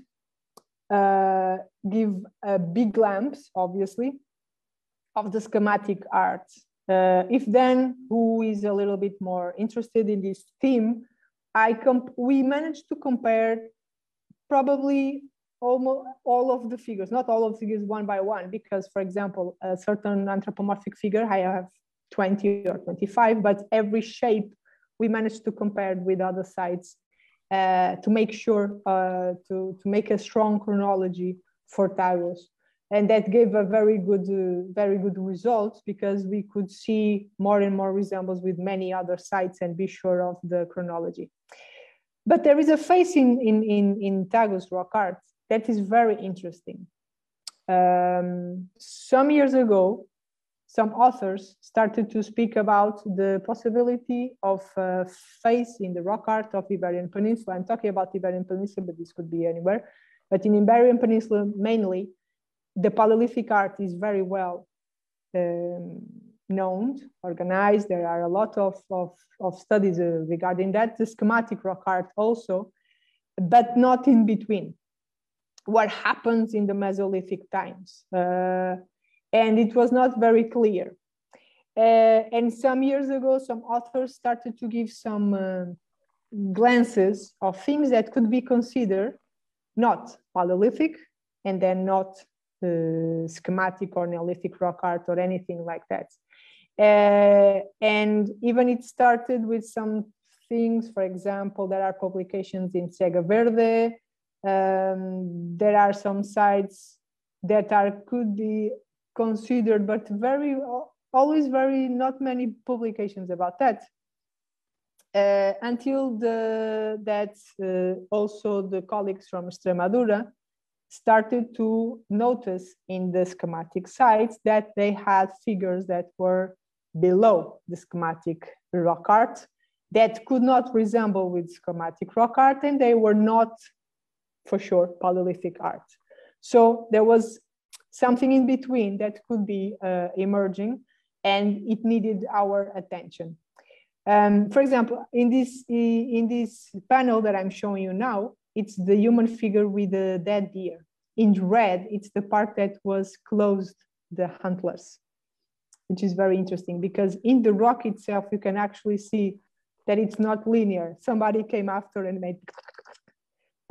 uh, give a big lamps, obviously, of the schematic art. Uh, if then who is a little bit more interested in this theme, I comp we managed to compare probably almost all of the figures, not all of the figures one by one, because for example, a certain anthropomorphic figure, I have 20 or 25, but every shape we managed to compare with other sites uh, to make sure uh, to, to make a strong chronology for Tagus. And that gave a very good, uh, very good results because we could see more and more resemblance with many other sites and be sure of the chronology. But there is a face in, in, in, in Tagus rock art that is very interesting. Um, some years ago, some authors started to speak about the possibility of face in the rock art of Iberian Peninsula. I'm talking about Iberian Peninsula, but this could be anywhere. But in Iberian Peninsula, mainly, the Paleolithic art is very well um, known, organized. There are a lot of, of, of studies uh, regarding that. The schematic rock art also, but not in between. What happens in the Mesolithic times? Uh, and it was not very clear. Uh, and some years ago, some authors started to give some uh, glances of things that could be considered not Paleolithic and then not uh, schematic or Neolithic rock art or anything like that. Uh, and even it started with some things, for example, there are publications in Siega Verde. Um, there are some sites that are could be considered, but very always very not many publications about that. Uh, until the, that uh, also the colleagues from Extremadura started to notice in the schematic sites that they had figures that were below the schematic rock art that could not resemble with schematic rock art and they were not for sure Paleolithic art. So there was something in between that could be uh, emerging and it needed our attention. Um, for example, in this, in this panel that I'm showing you now, it's the human figure with the dead deer. In red, it's the part that was closed, the antlers, which is very interesting because in the rock itself, you can actually see that it's not linear. Somebody came after and made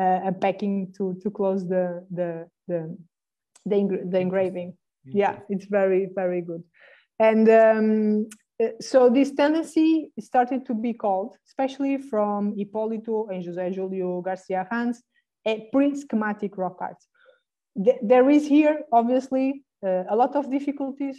uh, a packing to, to close the, the, the, the, engraving. Yeah, it's very, very good. And um, so this tendency started to be called, especially from Hipólito and José Julio Garcia Arranz, a pre-schematic rock art. There is here, obviously, uh, a lot of difficulties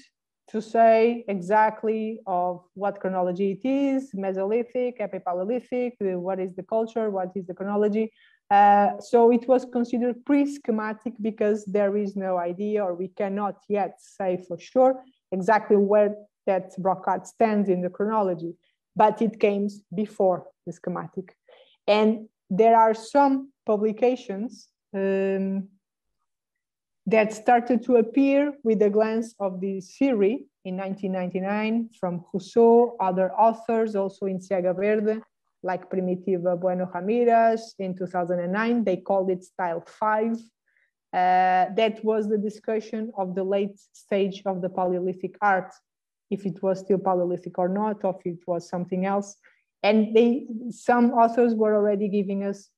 to say exactly of what chronology it is, Mesolithic, Epipaleolithic, what is the culture, what is the chronology. Uh, so it was considered pre-schematic because there is no idea or we cannot yet say for sure exactly where that rock art stands in the chronology, but it came before the schematic. And there are some publications um, that started to appear with a glance of this theory in 1999 from Rousseau, other authors, also in Siega Verde, like Primitiva Bueno Ramirez in 2009. They called it Style 5. Uh, that was the discussion of the late stage of the Paleolithic art if it was still Paleolithic or not, or if it was something else. And they, some authors were already giving us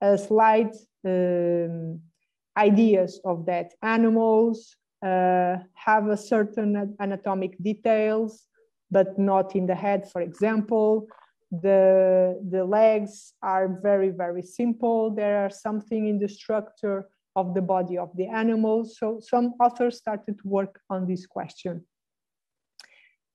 a slight um, ideas of that. Animals uh, have a certain anatomic details, but not in the head, for example. The, the legs are very, very simple. There are something in the structure of the body of the animal. So some authors started to work on this question.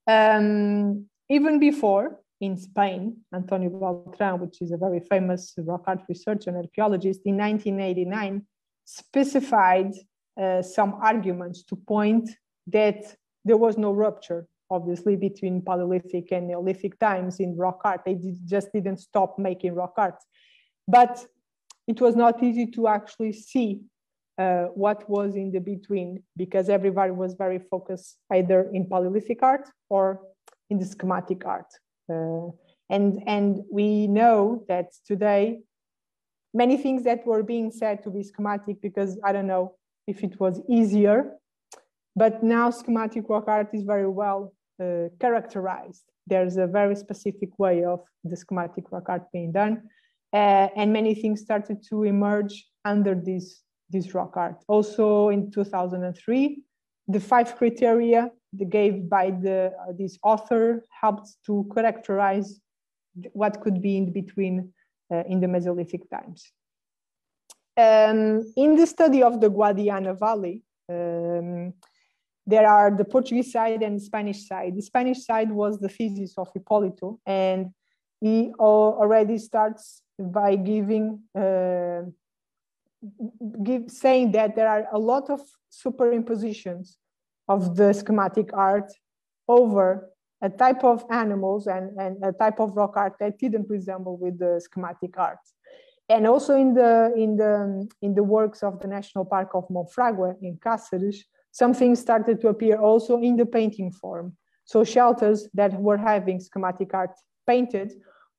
Um, even before, in Spain, Antonio Beltran, which is a very famous rock art researcher and archaeologist, in 1989 specified uh, some arguments to point that there was no rupture, obviously, between Paleolithic and Neolithic times in rock art. They did, just didn't stop making rock art. But it was not easy to actually see uh, what was in the between because everybody was very focused either in Paleolithic art or in the schematic art. Uh, and, and we know that today, many things that were being said to be schematic because I don't know if it was easier, but now schematic rock art is very well uh, characterized. There's a very specific way of the schematic rock art being done. Uh, and many things started to emerge under this this rock art. Also in 2003, the five criteria they gave by the, uh, this author helped to characterize what could be in between uh, in the Mesolithic times. Um, in the study of the Guadiana Valley, um, there are the Portuguese side and the Spanish side. The Spanish side was the thesis of Hipólito, and he already starts by giving uh, give, saying that there are a lot of superimpositions of the schematic art over a type of animals and, and a type of rock art that didn't resemble with the schematic art. And also in the, in, the, in the works of the National Park of Monfragüe in Cáceres, some things started to appear also in the painting form. So shelters that were having schematic art painted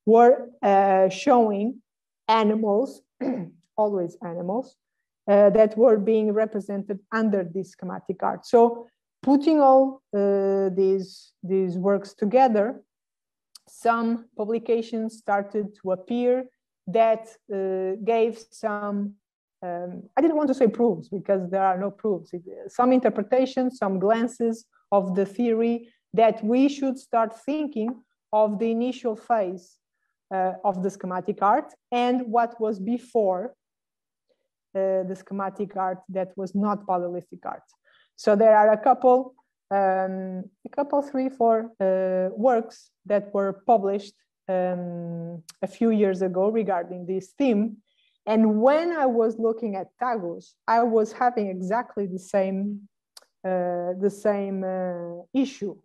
were uh, showing animals, *clears throat* always animals, uh, that were being represented under this schematic art. So putting all uh, these, these works together, some publications started to appear that uh, gave some, um, I didn't want to say proofs because there are no proofs, some interpretations, some glances of the theory that we should start thinking of the initial phase uh, of the schematic art and what was before the schematic art that was not Paleolithic art. So there are a couple, um, a couple, three, four uh, works that were published um, a few years ago regarding this theme. And when I was looking at Tagus, I was having exactly the same, uh, the same uh, issue.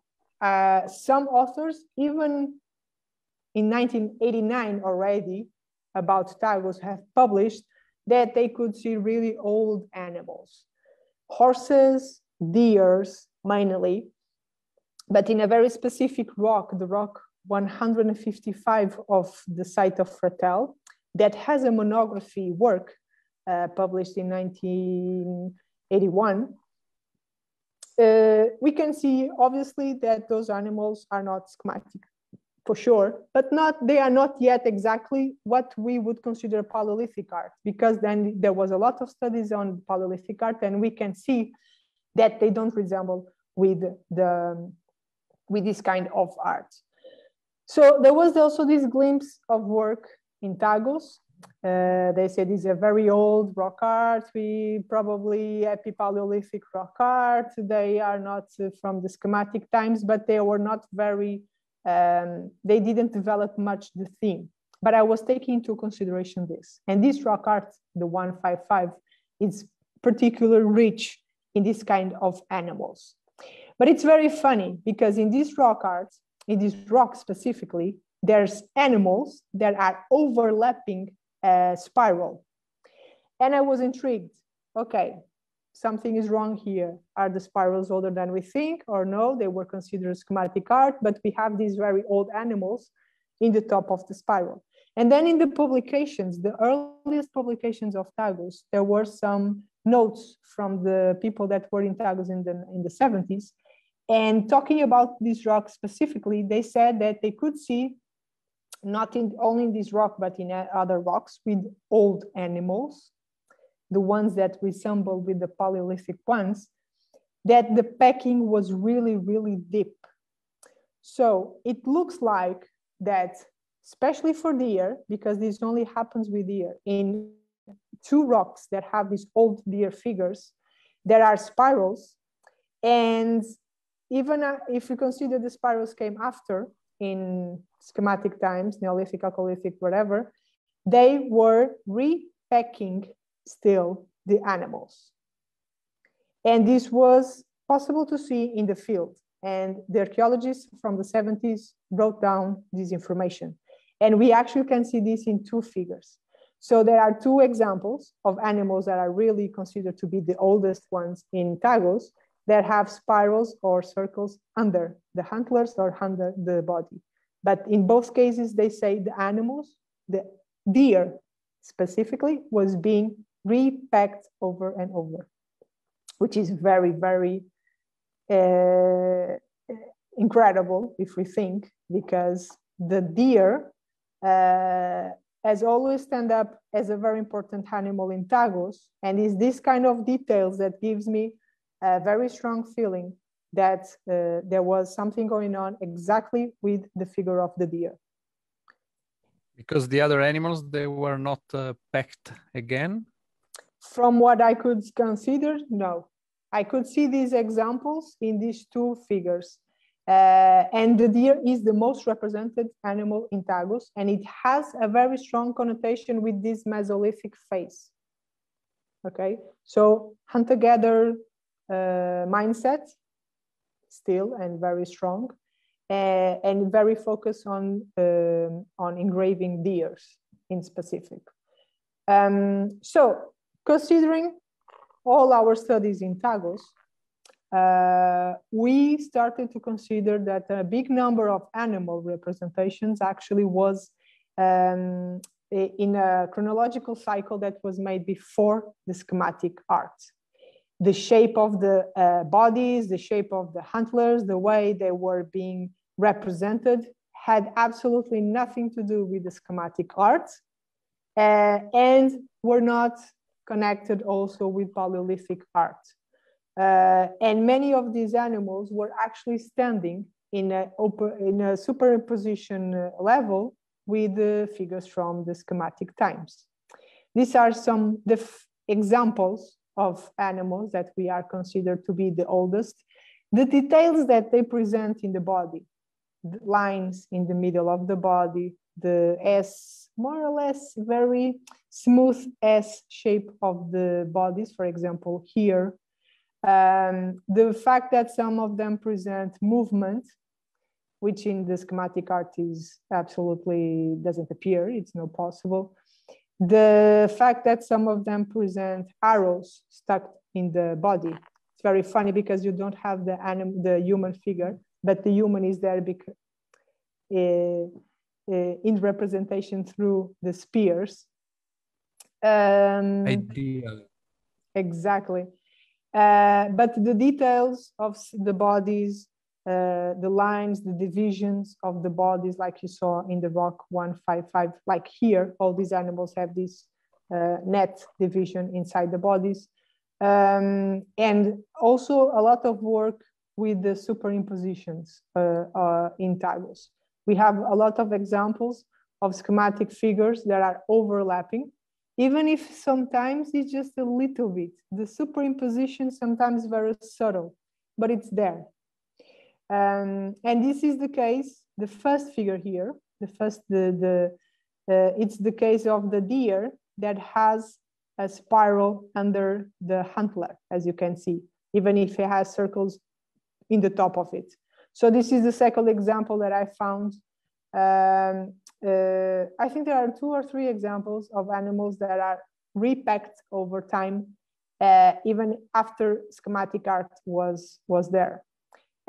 Uh, some authors, even in 1989 already, about Tagus, have published that they could see really old animals horses, deers, mainly, but in a very specific rock, the rock 155 of the site of Fratel, that has a monography work uh, published in 1981. Uh, we can see obviously that those animals are not schematic for sure, but not they are not yet exactly what we would consider Paleolithic art, because then there was a lot of studies on Paleolithic art, and we can see that they don't resemble with the with this kind of art. So there was also this glimpse of work in Tagus. Uh, they said it's a very old rock art. We probably epi-paleolithic rock art. They are not from the schematic times, but they were not very um, they didn't develop much the theme. But I was taking into consideration this. And this rock art, the 155, is particularly rich in this kind of animals. But it's very funny because in this rock art, in this rock specifically, there's animals that are overlapping a spiral. And I was intrigued. Okay, something is wrong here. Are the spirals older than we think or no? They were considered schematic art, but we have these very old animals in the top of the spiral. And then in the publications, the earliest publications of Tagus, there were some notes from the people that were in Tagus in the, in the 70s. And talking about this rock specifically, they said that they could see not in, only in this rock, but in other rocks with old animals the ones that resemble with the Paleolithic ones, that the packing was really, really deep. So it looks like that, especially for deer, because this only happens with deer, in two rocks that have these old deer figures, there are spirals. And even uh, if you consider the spirals came after in schematic times, Neolithic, Chalcolithic, whatever, they were repacking still the animals. And this was possible to see in the field. And the archaeologists from the 70s wrote down this information. And we actually can see this in two figures. So there are two examples of animals that are really considered to be the oldest ones in Tagus that have spirals or circles under the antlers or under the body. But in both cases, they say the animals, the deer specifically, was being repacked over and over, which is very, very uh, incredible if we think, because the deer uh, has always stand up as a very important animal in Tagus, and it's this kind of details that gives me a very strong feeling that uh, there was something going on exactly with the figure of the deer. Because the other animals, they were not uh, packed again? From what I could consider, no. I could see these examples in these two figures. Uh, and the deer is the most represented animal in Tagus, and it has a very strong connotation with this Mesolithic phase. Okay, so hunter-gatherer uh, mindset, still and very strong, uh, and very focused on um, on engraving deers in specific. Um, so, considering all our studies in Tagus, uh, we started to consider that a big number of animal representations actually was um, in a chronological cycle that was made before the schematic art. The shape of the uh, bodies, the shape of the antlers, the way they were being represented had absolutely nothing to do with the schematic art uh, and were not connected also with Paleolithic art. Uh, and many of these animals were actually standing in a, in a superimposition uh, level with the figures from the schematic times. These are some the examples of animals that we are considered to be the oldest. The details that they present in the body, the lines in the middle of the body, the S, more or less very smooth S shape of the bodies, for example, here. Um, the fact that some of them present movement which in the schematic art is absolutely doesn't appear, it's not possible. The fact that some of them present arrows stuck in the body. It's very funny because you don't have the anim the human figure, but the human is there because uh, uh, in representation through the spears. Um, Ideal. Exactly. Uh, but the details of the bodies, uh, the lines, the divisions of the bodies, like you saw in the rock 155, like here, all these animals have this uh, net division inside the bodies. Um, and also a lot of work with the superimpositions uh, uh, in Tagus. We have a lot of examples of schematic figures that are overlapping, even if sometimes it's just a little bit. The superimposition sometimes very subtle, but it's there. Um, and this is the case, the first figure here, the first, the, the, uh, it's the case of the deer that has a spiral under the antler, as you can see, even if it has circles in the top of it. So this is the second example that I found. Um, uh, I think there are two or three examples of animals that are repacked over time, uh, even after schematic art was, was there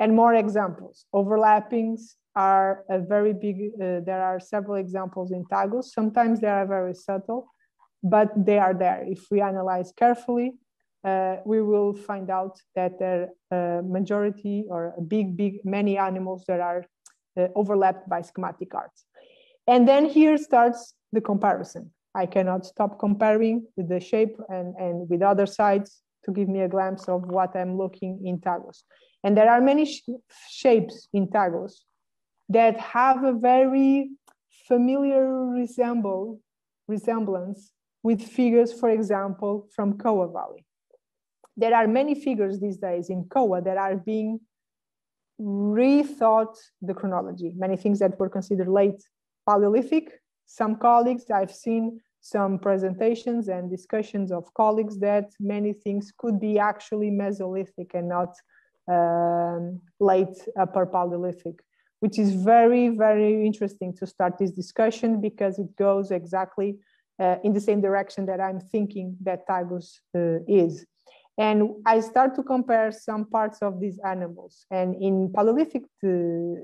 and more examples. Overlappings are a very big, uh, there are several examples in Tagus. Sometimes they are very subtle, but they are there. If we analyze carefully, uh, we will find out that there are a majority or a big, big, many animals that are uh, Uh, overlapped by schematic arts. And then here starts the comparison. I cannot stop comparing the shape and, and with other sides to give me a glimpse of what I'm looking in Tagus. And there are many sh shapes in Tagus that have a very familiar resemble, resemblance with figures, for example, from Coa Valley. There are many figures these days in Coa that are being rethought the chronology. Many things that were considered late Paleolithic. Some colleagues I've seen some presentations and discussions of colleagues that many things could be actually Mesolithic and not um, late upper Paleolithic, which is very, very interesting to start this discussion because it goes exactly uh, in the same direction that I'm thinking that Tagus uh, is. And I start to compare some parts of these animals. And in Paleolithic uh,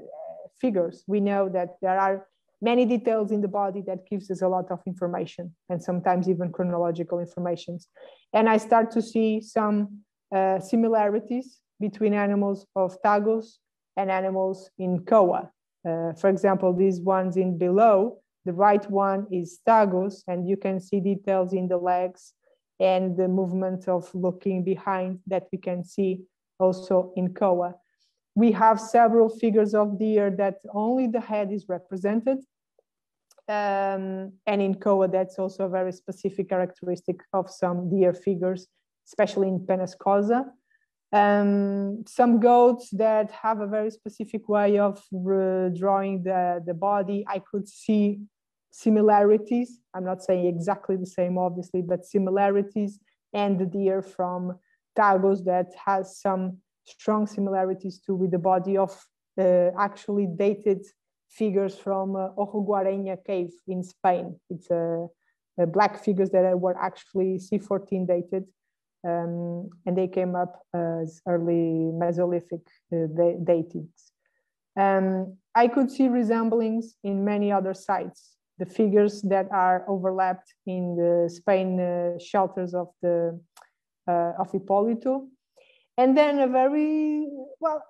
figures, we know that there are many details in the body that gives us a lot of information and sometimes even chronological informations. And I start to see some uh, similarities between animals of Tagus and animals in Coa. Uh, for example, these ones in below, the right one is Tagus, and you can see details in the legs and the movement of looking behind that we can see also in Coa. We have several figures of deer that only the head is represented. Um, and in Coa, that's also a very specific characteristic of some deer figures, especially in Penascosa. Um, some goats that have a very specific way of drawing the, the body, I could see similarities. I'm not saying exactly the same, obviously, but similarities and the deer from Tagus that has some strong similarities to with the body of uh, actually dated figures from uh, Ojo Guareña cave in Spain. It's a, a black figures that were actually C14 dated. Um, and they came up as early Mesolithic uh, dated. Um, I could see resemblings in many other sites. The figures that are overlapped in the Spain uh, shelters of the uh, of Hipólito, and then a very well.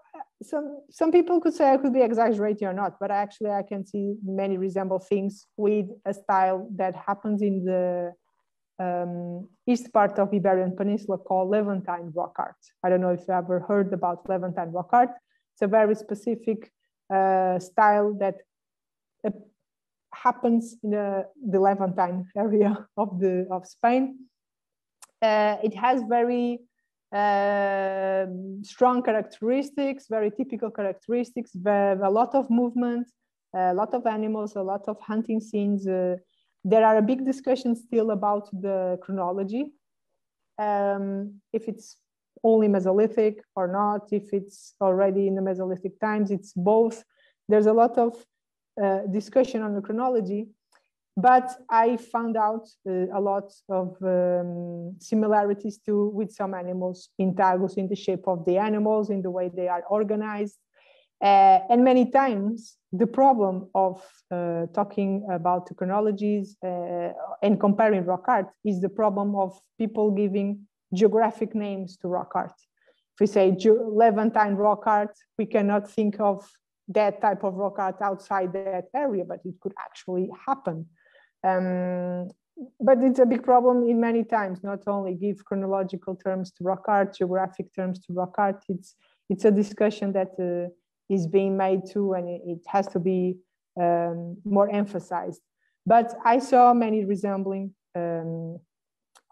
Some some people could say I could be exaggerating or not, but actually I can see many resemble things with a style that happens in the um, east part of Iberian Peninsula called Levantine rock art. I don't know if you ever heard about Levantine rock art. It's a very specific uh, style that happens in the, the Levantine area *laughs* of, the, of Spain. Uh, it has very uh, strong characteristics, very typical characteristics, a lot of movement, a lot of animals, a lot of hunting scenes. Uh, there are a big discussion still about the chronology. Um, if it's only Mesolithic or not, if it's already in the Mesolithic times, it's both. There's a lot of discussion on the chronology, but I found out uh, a lot of um, similarities too with some animals in Tagus, in the shape of the animals, in the way they are organized. Uh, and many times the problem of uh, talking about the chronologies uh, and comparing rock art is the problem of people giving geographic names to rock art. If we say Levantine rock art, we cannot think of that type of rock art outside that area, but it could actually happen. Um, but it's a big problem in many times, not only give chronological terms to rock art, geographic terms to rock art. It's, it's a discussion that uh, is being made too, and it, it has to be um, more emphasized. But I saw many resembling um,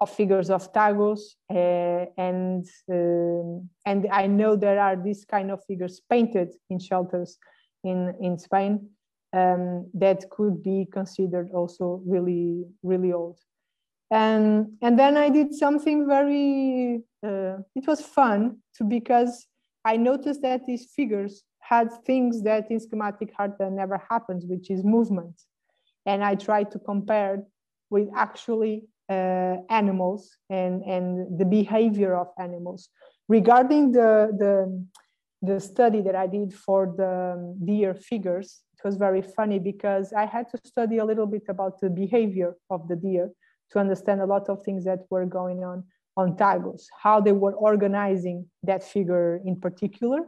of figures of Tagus, uh, and uh, and I know there are these kind of figures painted in shelters in in Spain um, that could be considered also really really old. And and then I did something very. Uh, it was fun to because I noticed that these figures had things that in schematic art that never happens, which is movement. And I tried to compare with actually uh, animals and, and the behavior of animals. Regarding the, the, the study that I did for the deer figures, it was very funny because I had to study a little bit about the behavior of the deer to understand a lot of things that were going on on Tagus, how they were organizing that figure in particular.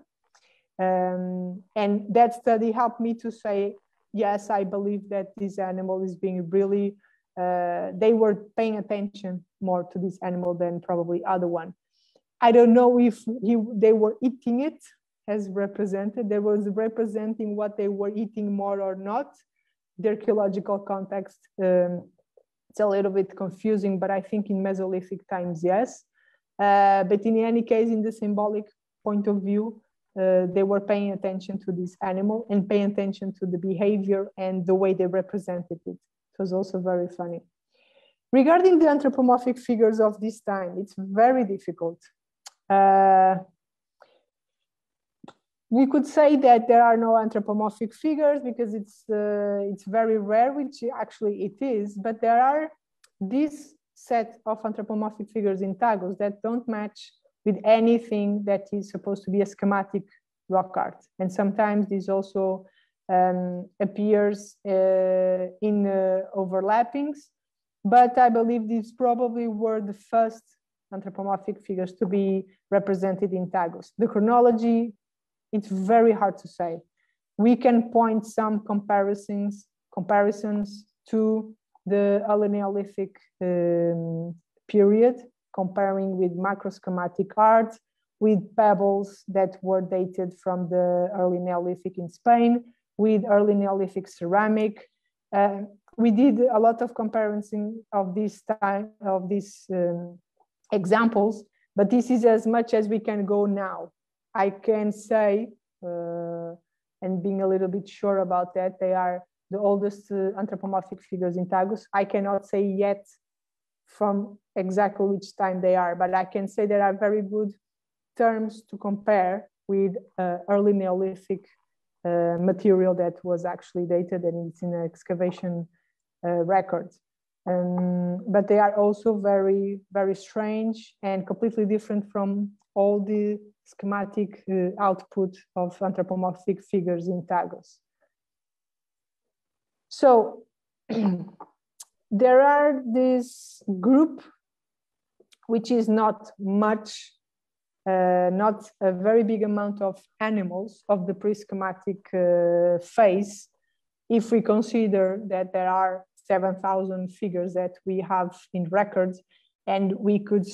Um, and that study helped me to say, yes, I believe that this animal is being really uh, they were paying attention more to this animal than probably other one. I don't know if he, they were eating it as represented. They was representing what they were eating more or not. The archaeological context, um, it's a little bit confusing, but I think in Mesolithic times, yes. Uh, but in any case, in the symbolic point of view, uh, they were paying attention to this animal and paying attention to the behavior and the way they represented it. It was also very funny. Regarding the anthropomorphic figures of this time, it's very difficult. Uh, we could say that there are no anthropomorphic figures because it's uh, it's very rare, which actually it is. But there are this set of anthropomorphic figures in Tagus that don't match with anything that is supposed to be a schematic rock art. And sometimes this also um, appears uh, in uh, overlappings, but I believe these probably were the first anthropomorphic figures to be represented in Tagus. The chronology, it's very hard to say. We can point some comparisons comparisons to the early Neolithic um, period, comparing with macroschematic art, with pebbles that were dated from the early Neolithic in Spain, with early Neolithic ceramic. Uh, we did a lot of comparison of this time of these um, examples, but this is as much as we can go now. I can say, uh, and being a little bit sure about that, they are the oldest uh, anthropomorphic figures in Tagus. I cannot say yet from exactly which time they are, but I can say there are very good terms to compare with uh, early Neolithic uh, material that was actually dated and it's in an excavation uh, record. Um, but they are also very, very strange and completely different from all the schematic uh, output of anthropomorphic figures in Tagus. So *clears throat* there are this group, which is not much, uh, not a very big amount of animals of the pre-schematic uh, phase, if we consider that there are 7,000 figures that we have in records, and we could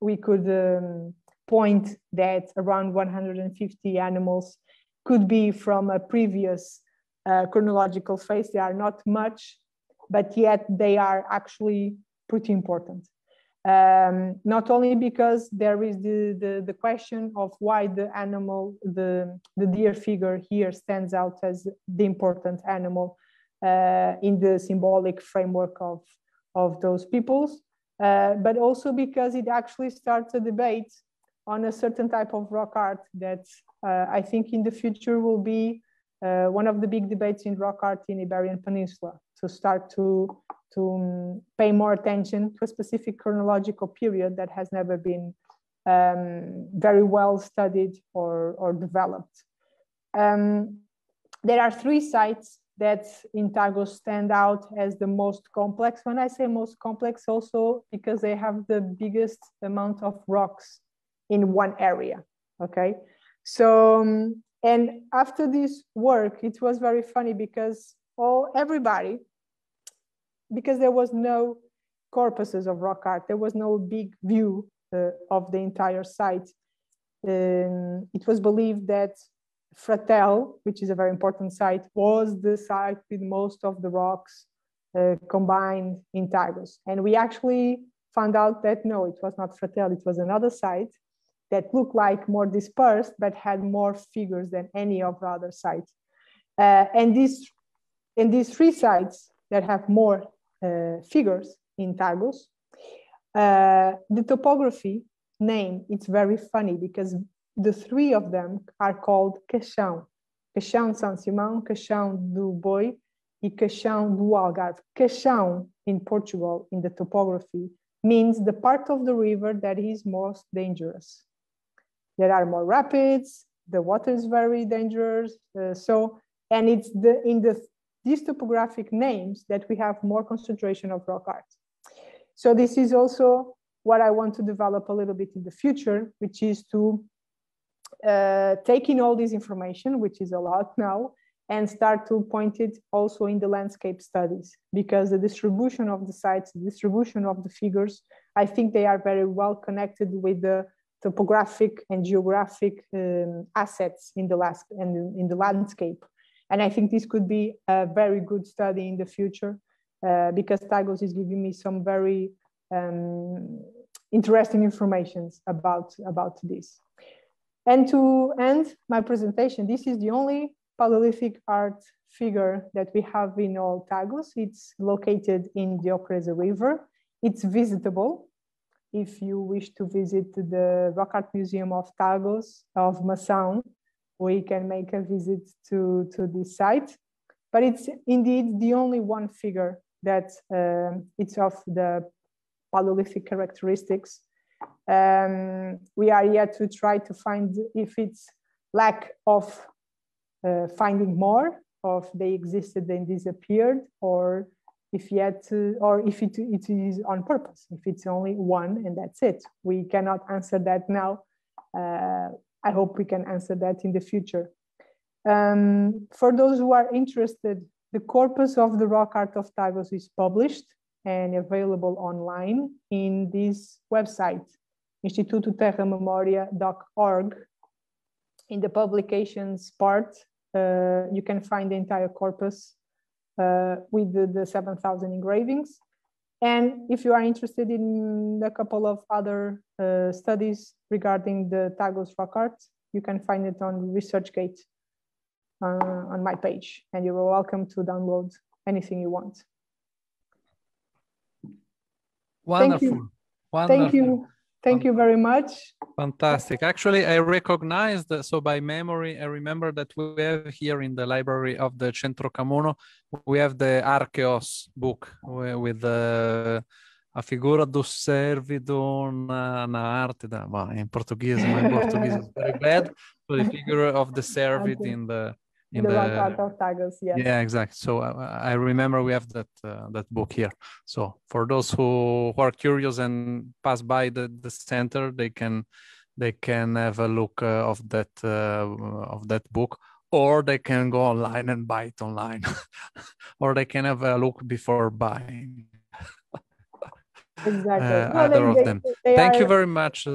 we could um, point that around 150 animals could be from a previous uh, chronological phase. They are not much, but yet they are actually pretty important. Um, not only because there is the, the, the, question of why the animal, the, the deer figure here stands out as the important animal uh, in the symbolic framework of, of those peoples, uh, but also because it actually starts a debate on a certain type of rock art that uh, I think in the future will be uh, one of the big debates in rock art in Iberian Peninsula to start to, to um, pay more attention to a specific chronological period that has never been um, very well studied or, or developed. Um, there are three sites that in Tagus stand out as the most complex. When I say most complex, also because they have the biggest amount of rocks in one area. Okay, so um, and after this work, it was very funny because all everybody, because there was no corpuses of rock art, there was no big view uh, of the entire site. Um, it was believed that Fratel, which is a very important site, was the site with most of the rocks uh, combined in Tagus. And we actually found out that no, it was not Fratel, it was another site that looked like more dispersed, but had more figures than any of the other sites. Uh, and these, in these three sites that have more figures in Tagus, uh, the topography name, it's very funny because the three of them are called Cachão. Cachão de São Simão, Cachão do Boi, e Cachão do Algarve. Cachão in Portugal, in the topography, means the part of the river that is most dangerous there are more rapids, the water is very dangerous. Uh, so, and it's the in the these topographic names that we have more concentration of rock art. So this is also what I want to develop a little bit in the future, which is to uh, take in all this information, which is a lot now, and start to point it also in the landscape studies, because the distribution of the sites, the distribution of the figures, I think they are very well connected with the topographic and geographic um, assets in the last and in the landscape. And I think this could be a very good study in the future uh, because Tagus is giving me some very um, interesting informations about, about this. And to end my presentation, this is the only Paleolithic art figure that we have in all Tagus. It's located in the Ocreza River. It's visitable if you wish to visit the Rock Art Museum of Tagus of Mação, we can make a visit to, to this site. But it's indeed the only one figure that uh, it's of the Paleolithic characteristics. Um, we are yet to try to find if it's lack of uh, finding more of they existed and disappeared or if yet or if it, it is on purpose if it's only one and that's it we cannot answer that now uh, i hope we can answer that in the future um, for those who are interested the corpus of the rock art of Tagus is published and available online in this website institutoterramemoria.org in the publications part uh, you can find the entire corpus uh, with the, the 7,000 engravings. And if you are interested in a couple of other uh, studies regarding the Tagus rock art, you can find it on ResearchGate uh, on my page. And you're welcome to download anything you want. Wonderful. Thank you. Wonderful. Thank you. Thank you very much. Fantastic. Actually, I recognized, so by memory, I remember that we have here in the library of the Centro Camuno, we have the Arkeos book with the a figura do cervídeo na, uh, na arte da, well, in Portuguese, my Portuguese is very bad, so the figure of the cervid *laughs* in the in the, the of Tagus, yes. Yeah, exactly. So uh, I remember we have that uh, that book here. So for those who, who are curious and pass by the, the center, they can they can have a look uh, of that uh, of that book, or they can go online and buy it online, *laughs* or they can have a look before buying. exactly. Uh, well, either they, of them. Thank are... you very much.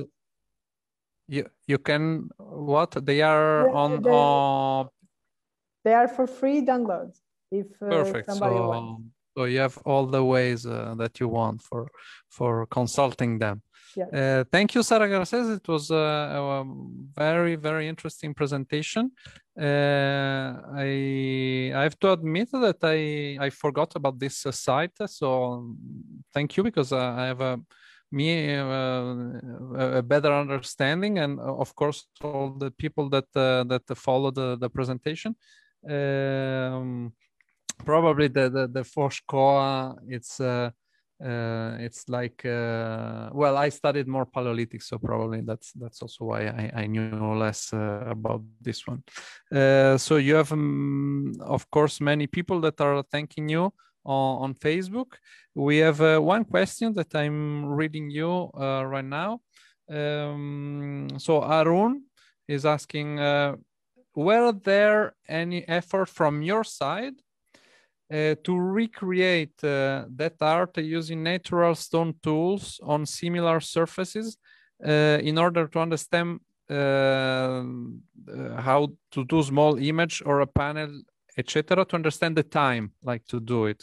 You you can what they are on on. They are for free download if uh, Perfect. somebody so, wants. So you have all the ways uh, that you want for for consulting them. Yeah. Uh, thank you, Sara Garces. It was a, a very, very interesting presentation. Uh, I I have to admit that I I forgot about this uh, site. So thank you because uh, I have a me uh, a better understanding, and uh, of course all the people that that follow the the presentation. Um, probably the the the Foz Coa, it's uh, it's like uh, well i studied more paleolithic so probably that's that's also why i, I knew less uh, about this one. Uh, so you have um, of course many people that are thanking you on, on facebook. We have uh, one question that i'm reading you uh, right now. Um, so arun is asking were there any effort from your side uh, to recreate uh, that art using natural stone tools on similar surfaces uh, in order to understand uh, uh, how to do small image or a panel etc to understand the time like to do it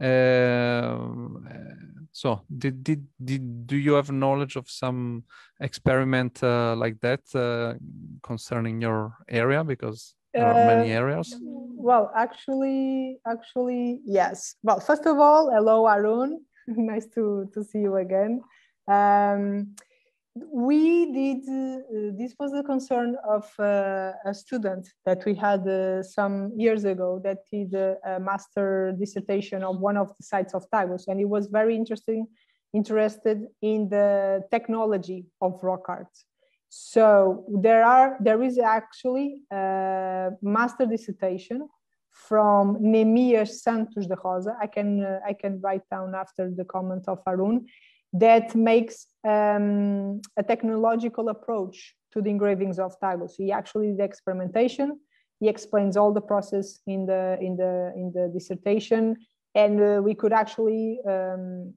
uh, so did, did did do you have knowledge of some experiment uh, like that uh, concerning your area because there are many areas well, actually, actually, yes. Well, first of all, hello, Arun. *laughs* nice to, to see you again. Um, we did, uh, this was the concern of uh, a student that we had uh, some years ago that did a master dissertation of one of the sites of Tagus. And he was very interesting, interested in the technology of rock art. So there are there is actually a master dissertation from Neemias Santos da Rosa. I can uh, I can write down after the comment of Arun that makes um, a technological approach to the engravings of Tagus. He actually did experimentation. He explains all the process in the in the in the dissertation, and uh, we could actually um,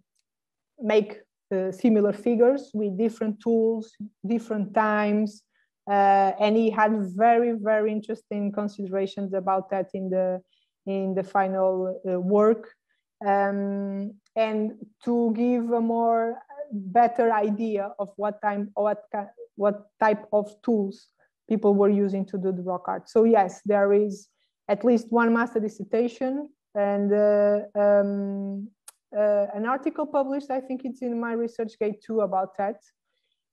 make uh, similar figures with different tools, different times, uh, and he had very very interesting considerations about that in the in the final uh, work. Um, and to give a more better idea of what time what what type of tools people were using to do the rock art. So yes, there is at least one master dissertation and uh, um, uh, an article published, I think it's in my research gate too about that.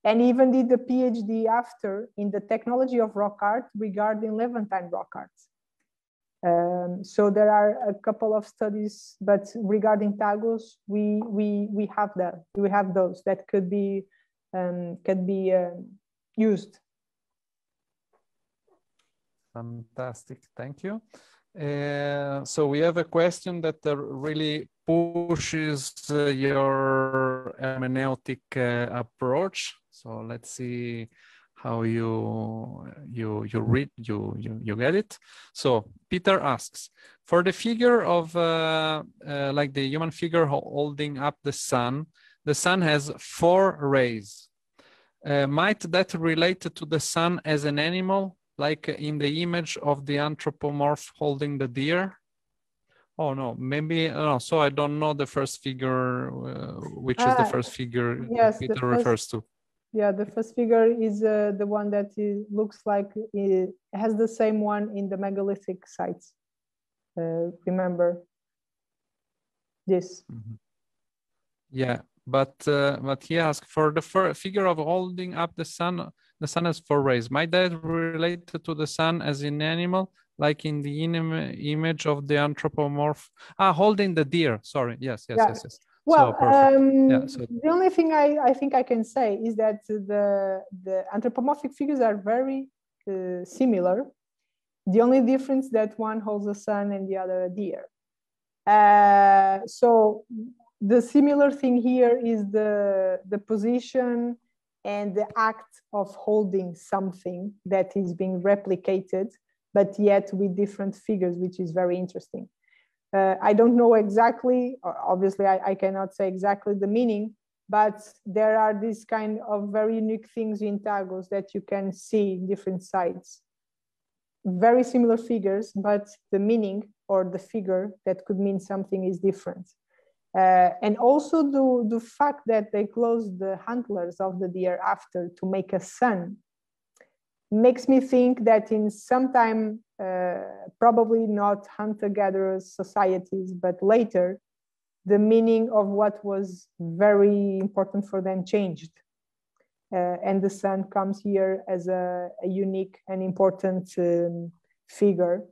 And even did the PhD after in the technology of rock art regarding Levantine rock art. Um, so there are a couple of studies, but regarding Tagus, we we we have that we have those that could be um, could be uh, used. Fantastic, thank you. Uh, so we have a question that uh, really pushes uh, your hermeneutic uh, approach. So let's see how you you you read you you you get it. So Peter asks for the figure of uh, uh, like the human figure holding up the sun. The sun has four rays. might that relate to the sun as an animal like in the image of the anthropomorph holding the deer? Oh no, maybe no. So I don't know the first figure, uh, which is the ah, first figure yes, Peter first, refers to. Yeah, the first figure is uh, the one that looks like it has the same one in the megalithic sites. Uh, remember this? Mm -hmm. Yeah, but uh, but he asked for the figure of holding up the sun. The sun has four rays. Might that relate to the sun as an animal, like in the image of the anthropomorph? Ah, holding the deer. Sorry. Yes. Yes. Yeah. Yes. Yes. Well, so um, yeah, so. the only thing I, I think I can say is that the the anthropomorphic figures are very uh, similar. The only difference that one holds a sun and the other a deer. Uh, so the similar thing here is the, the position and the act of holding something that is being replicated, but yet with different figures, which is very interesting. Uh, I don't know exactly, obviously I, I, cannot say exactly the meaning, but there are these kind of very unique things in Tagus that you can see in different sites. Very similar figures, but the meaning or the figure that could mean something is different. Uh, and also the, the fact that they closed the handlers of the deer after to make a sun makes me think that in some time, probably not hunter-gatherers societies, but later, the meaning of what was very important for them changed. Uh, and the sun comes here as a, a unique and important um, figure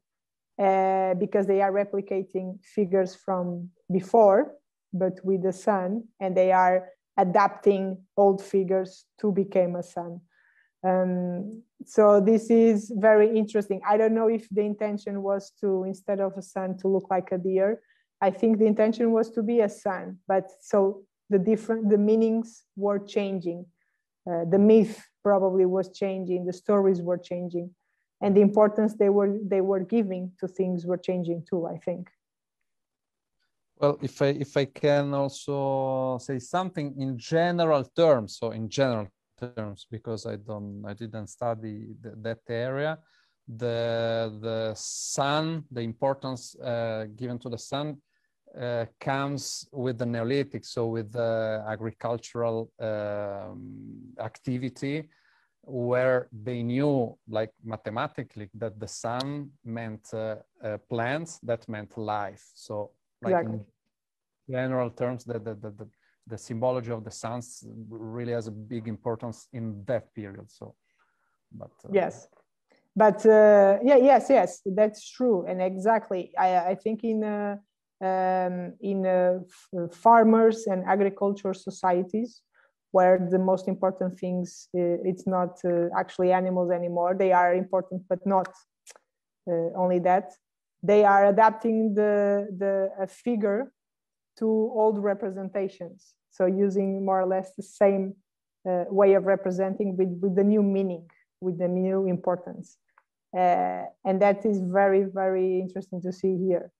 uh, because they are replicating figures from before but with the sun, and they are adapting old figures to become a sun. Um, so this is very interesting. I don't know if the intention was to, instead of a sun, to look like a deer. I think the intention was to be a sun, but so the different, the meanings were changing. Uh, the myth probably was changing, the stories were changing, and the importance they were they were giving to things were changing too. I think. Well, if I if I can also say something in general terms, so in general terms, because I don't I didn't study the, that area, the the sun, the importance uh, given to the sun uh, comes with the Neolithic, so with the agricultural um, activity, where they knew, like mathematically, that the sun meant uh, uh plants, that meant life. So like exactly. in general terms, the, the, the, the, the symbology of the suns really has a big importance in that period. So, but uh, yes, but uh, yeah, yes, yes, that's true, and exactly. I, I think in uh, um, in uh, farmers and agriculture societies, where the most important things uh, it's not uh, actually animals anymore. They are important, but not only that they are adapting the, the figure to old representations. So using more or less the same uh, way of representing with, with the new meaning, with the new importance. Uh, and that is very, very interesting to see here.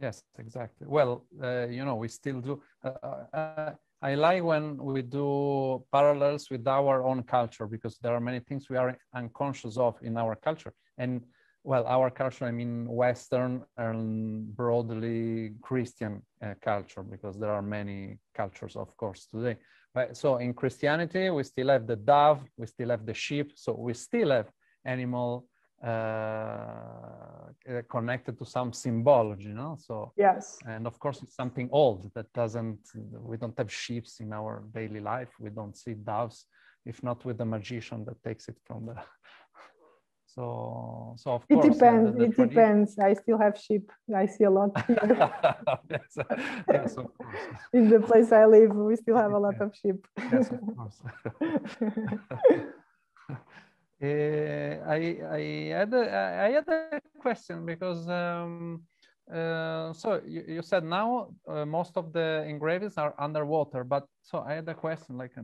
Yes, exactly. Well, uh, you know, we still do. Uh, uh, I like when we do parallels with our own culture because there are many things we are unconscious of in our culture. And well, our culture, I mean Western and broadly Christian uh, culture, because there are many cultures, of course, today. But so in Christianity, we still have the dove, we still have the sheep, so we still have animal uh, uh connected to some symbology, you know. So yes, and of course, it's something old that doesn't. We don't have sheep in our daily life. We don't see doves, if not with the magician that takes it from the so, so of it course, depends. The, the it depends. I still have sheep. I see a lot here. *laughs* yes, yes, of course. In the place I live, we still have a lot of sheep. yes, of course. uh, *laughs* *laughs* I I had a, I had a question because um, uh, so you, you said now uh, most of the engravings are underwater, but so I had a question like a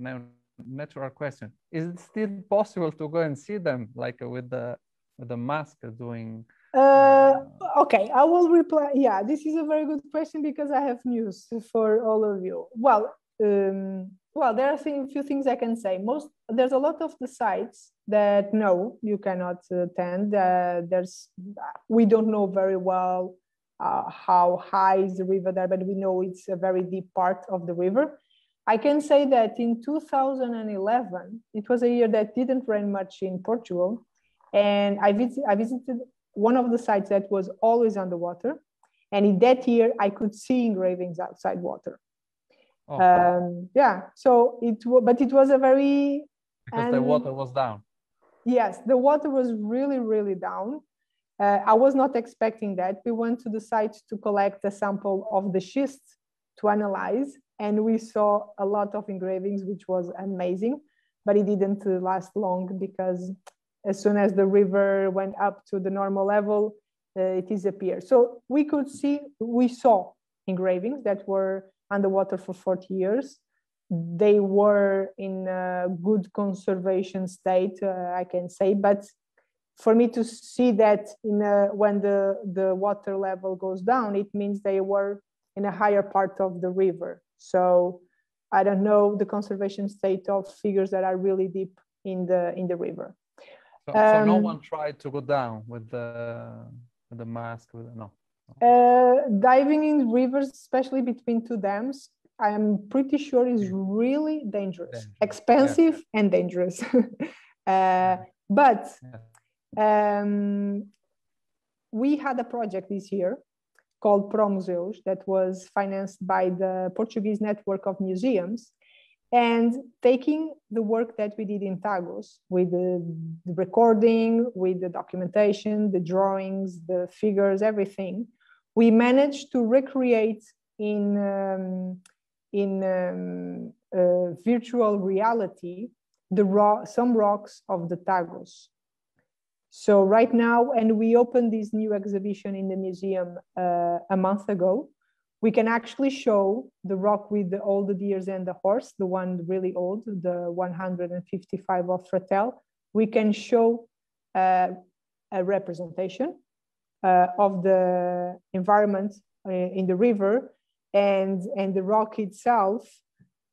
natural question. Is it still possible to go and see them like with the with the mask doing? Uh, uh, okay, I will reply. Yeah, this is a very good question because I have news for all of you. Well, um, well, there are a few things I can say. Most there's a lot of the sites that no, you cannot attend. Uh, there's we don't know very well uh, how high is the river there, but we know it's a very deep part of the river. I can say that in 2011, it was a year that didn't rain much in Portugal. And I, visit, I visited one of the sites that was always underwater. And in that year, I could see engravings outside water. Oh. Um, yeah, so it was but it was a very because and, the water was down. Yes, the water was really really down. Uh, I was not expecting that. We went to the site to collect a sample of the schist to analyze, and we saw a lot of engravings, which was amazing. But it didn't last long because as soon as the river went up to the normal level, uh, it disappeared. So we could see, we saw engravings that were underwater for 40 years. They were in a good conservation state, uh, I can say, but for me to see that in a, when the, the water level goes down, it means they were in a higher part of the river. So I don't know the conservation state of figures that are really deep in the in the river. So, um, so no one tried to go down with the with the mask. With no. Uh, diving in rivers, especially between two dams, I am pretty sure is really dangerous, dangerous. expensive yeah. and dangerous. *laughs* uh, but um, we had a project this year called Promuseus that was financed by the Portuguese network of museums and taking the work that we did in Tagus with the, the, recording, with the documentation, the drawings, the figures, everything, we managed to recreate in, um, in um, uh, virtual reality the ro some rocks of the Tagus. So right now, and we opened this new exhibition in the museum uh, a month ago, we can actually show the rock with the, all the deers and the horse, the one really old, the 155 of Fratel. We can show uh, a representation uh, of the environment uh, in the river and, and the rock itself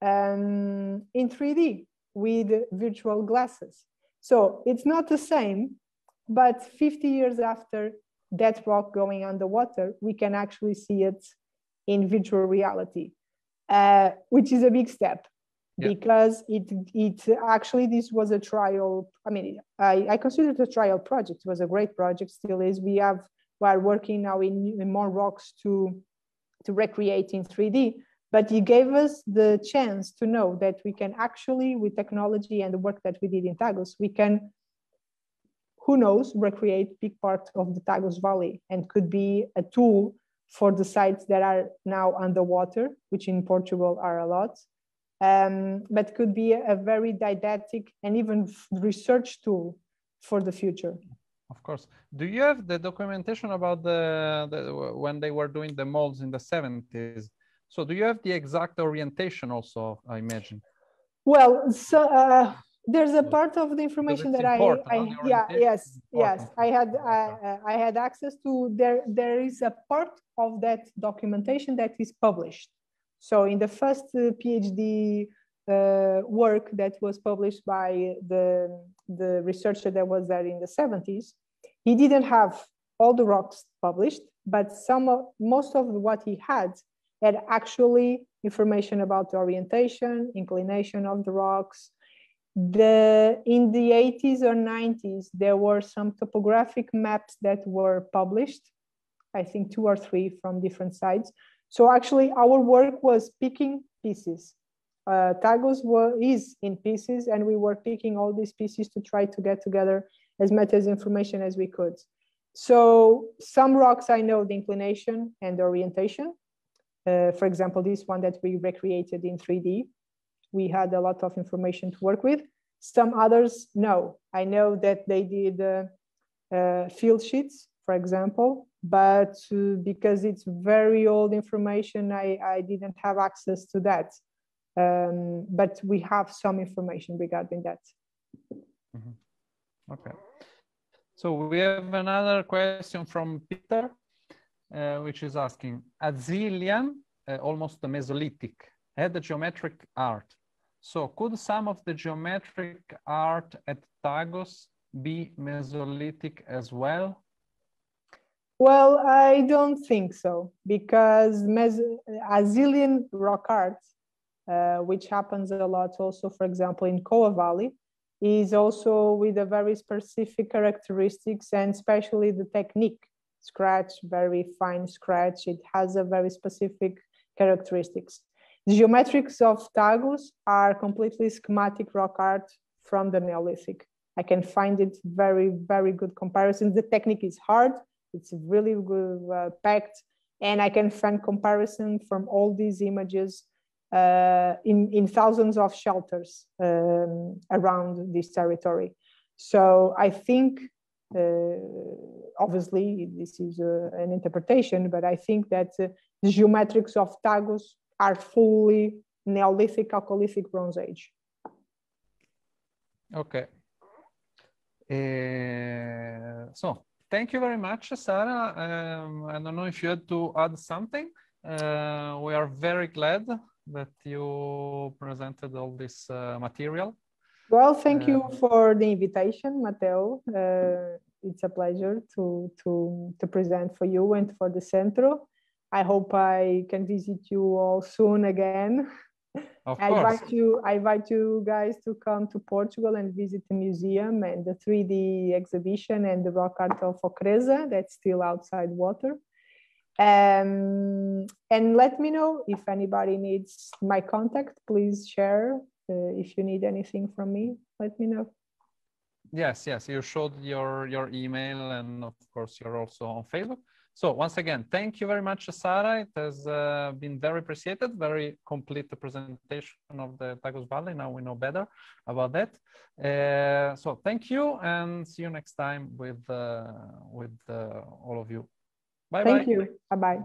um, in 3D with virtual glasses. So it's not the same, but 50 years after that rock going underwater, we can actually see it in virtual reality, uh, which is a big step yeah. because it it actually this was a trial. I mean, I, I consider it a trial project. It was a great project, still is. We have we are working now in, in more rocks to to recreate in 3D. But it gave us the chance to know that we can actually, with technology and the work that we did in Tagus, we can who knows, recreate big part of the Tagus Valley and could be a tool for the sites that are now underwater, which in Portugal are a lot, um, but could be a very didactic and even research tool for the future. Of course. Do you have the documentation about the, the when they were doing the molds in the 70s? So do you have the exact orientation also, I imagine? Well, so uh, there's a part of the information that I, I yeah, yes, yes, I had I, I had access to. There, there is a part of that documentation that is published. So in the first uh, PhD uh, work that was published by the the researcher that was there in the 70s, he didn't have all the rocks published, but some of most of what he had had actually information about the orientation, inclination of the rocks, the in the 80s or 90s there were some topographic maps that were published i think two or three from different sites so actually our work was picking pieces. Uh, Tagus were, is in pieces and we were picking all these pieces to try to get together as much as information as we could. So some rocks i know the inclination and orientation. Uh, for example this one that we recreated in 3d we had a lot of information to work with. Some others, no. I know that they did uh, uh, field sheets, for example, but uh, because it's very old information, I, I didn't have access to that. Um, but we have some information regarding that. Mm -hmm. Okay. So we have another question from Peter, uh, which is asking, Azilian, uh, almost the Mesolithic, had the geometric art. So could some of the geometric art at Tagus be Mesolithic as well? Well, I don't think so because Mes Azilian rock art, uh, which happens a lot also, for example, in Coa Valley, is also with a very specific characteristics and especially the technique, scratch, very fine scratch. It has a very specific characteristics. The geometrics of Tagus are completely schematic rock art from the Neolithic. I can find it very, very good comparisons. The technique is hard, it's really good, uh, packed, and I can find comparison from all these images uh, in, in thousands of shelters um, around this territory. So I think, uh, obviously, this is uh, an interpretation, but I think that uh, the geometrics of Tagus are fully Neolithic, Chalcolithic, Bronze Age. Okay. Uh, so thank you very much, Sara. Um, I don't know if you had to add something. Uh, we are very glad that you presented all this uh, material. Well, thank you uh, for the invitation, Matteo. Uh, it's a pleasure to, to, to present for you and for the Centro. I hope I can visit you all soon again. Of I invite you. I invite you guys to come to Portugal and visit the museum and the 3D exhibition and the rock art of Ocreza that's still outside water. Um, and let me know if anybody needs my contact. Please share uh, if you need anything from me. Let me know. Yes, yes. You showed your your email, and of course, you're also on Facebook. So once again, thank you very much, Sara. It has uh, been very appreciated, very complete presentation of the Tagus Valley. Now we know better about that. Uh, so thank you and see you next time with, uh, with uh, all of you. Bye-bye. Thank you. Bye-bye.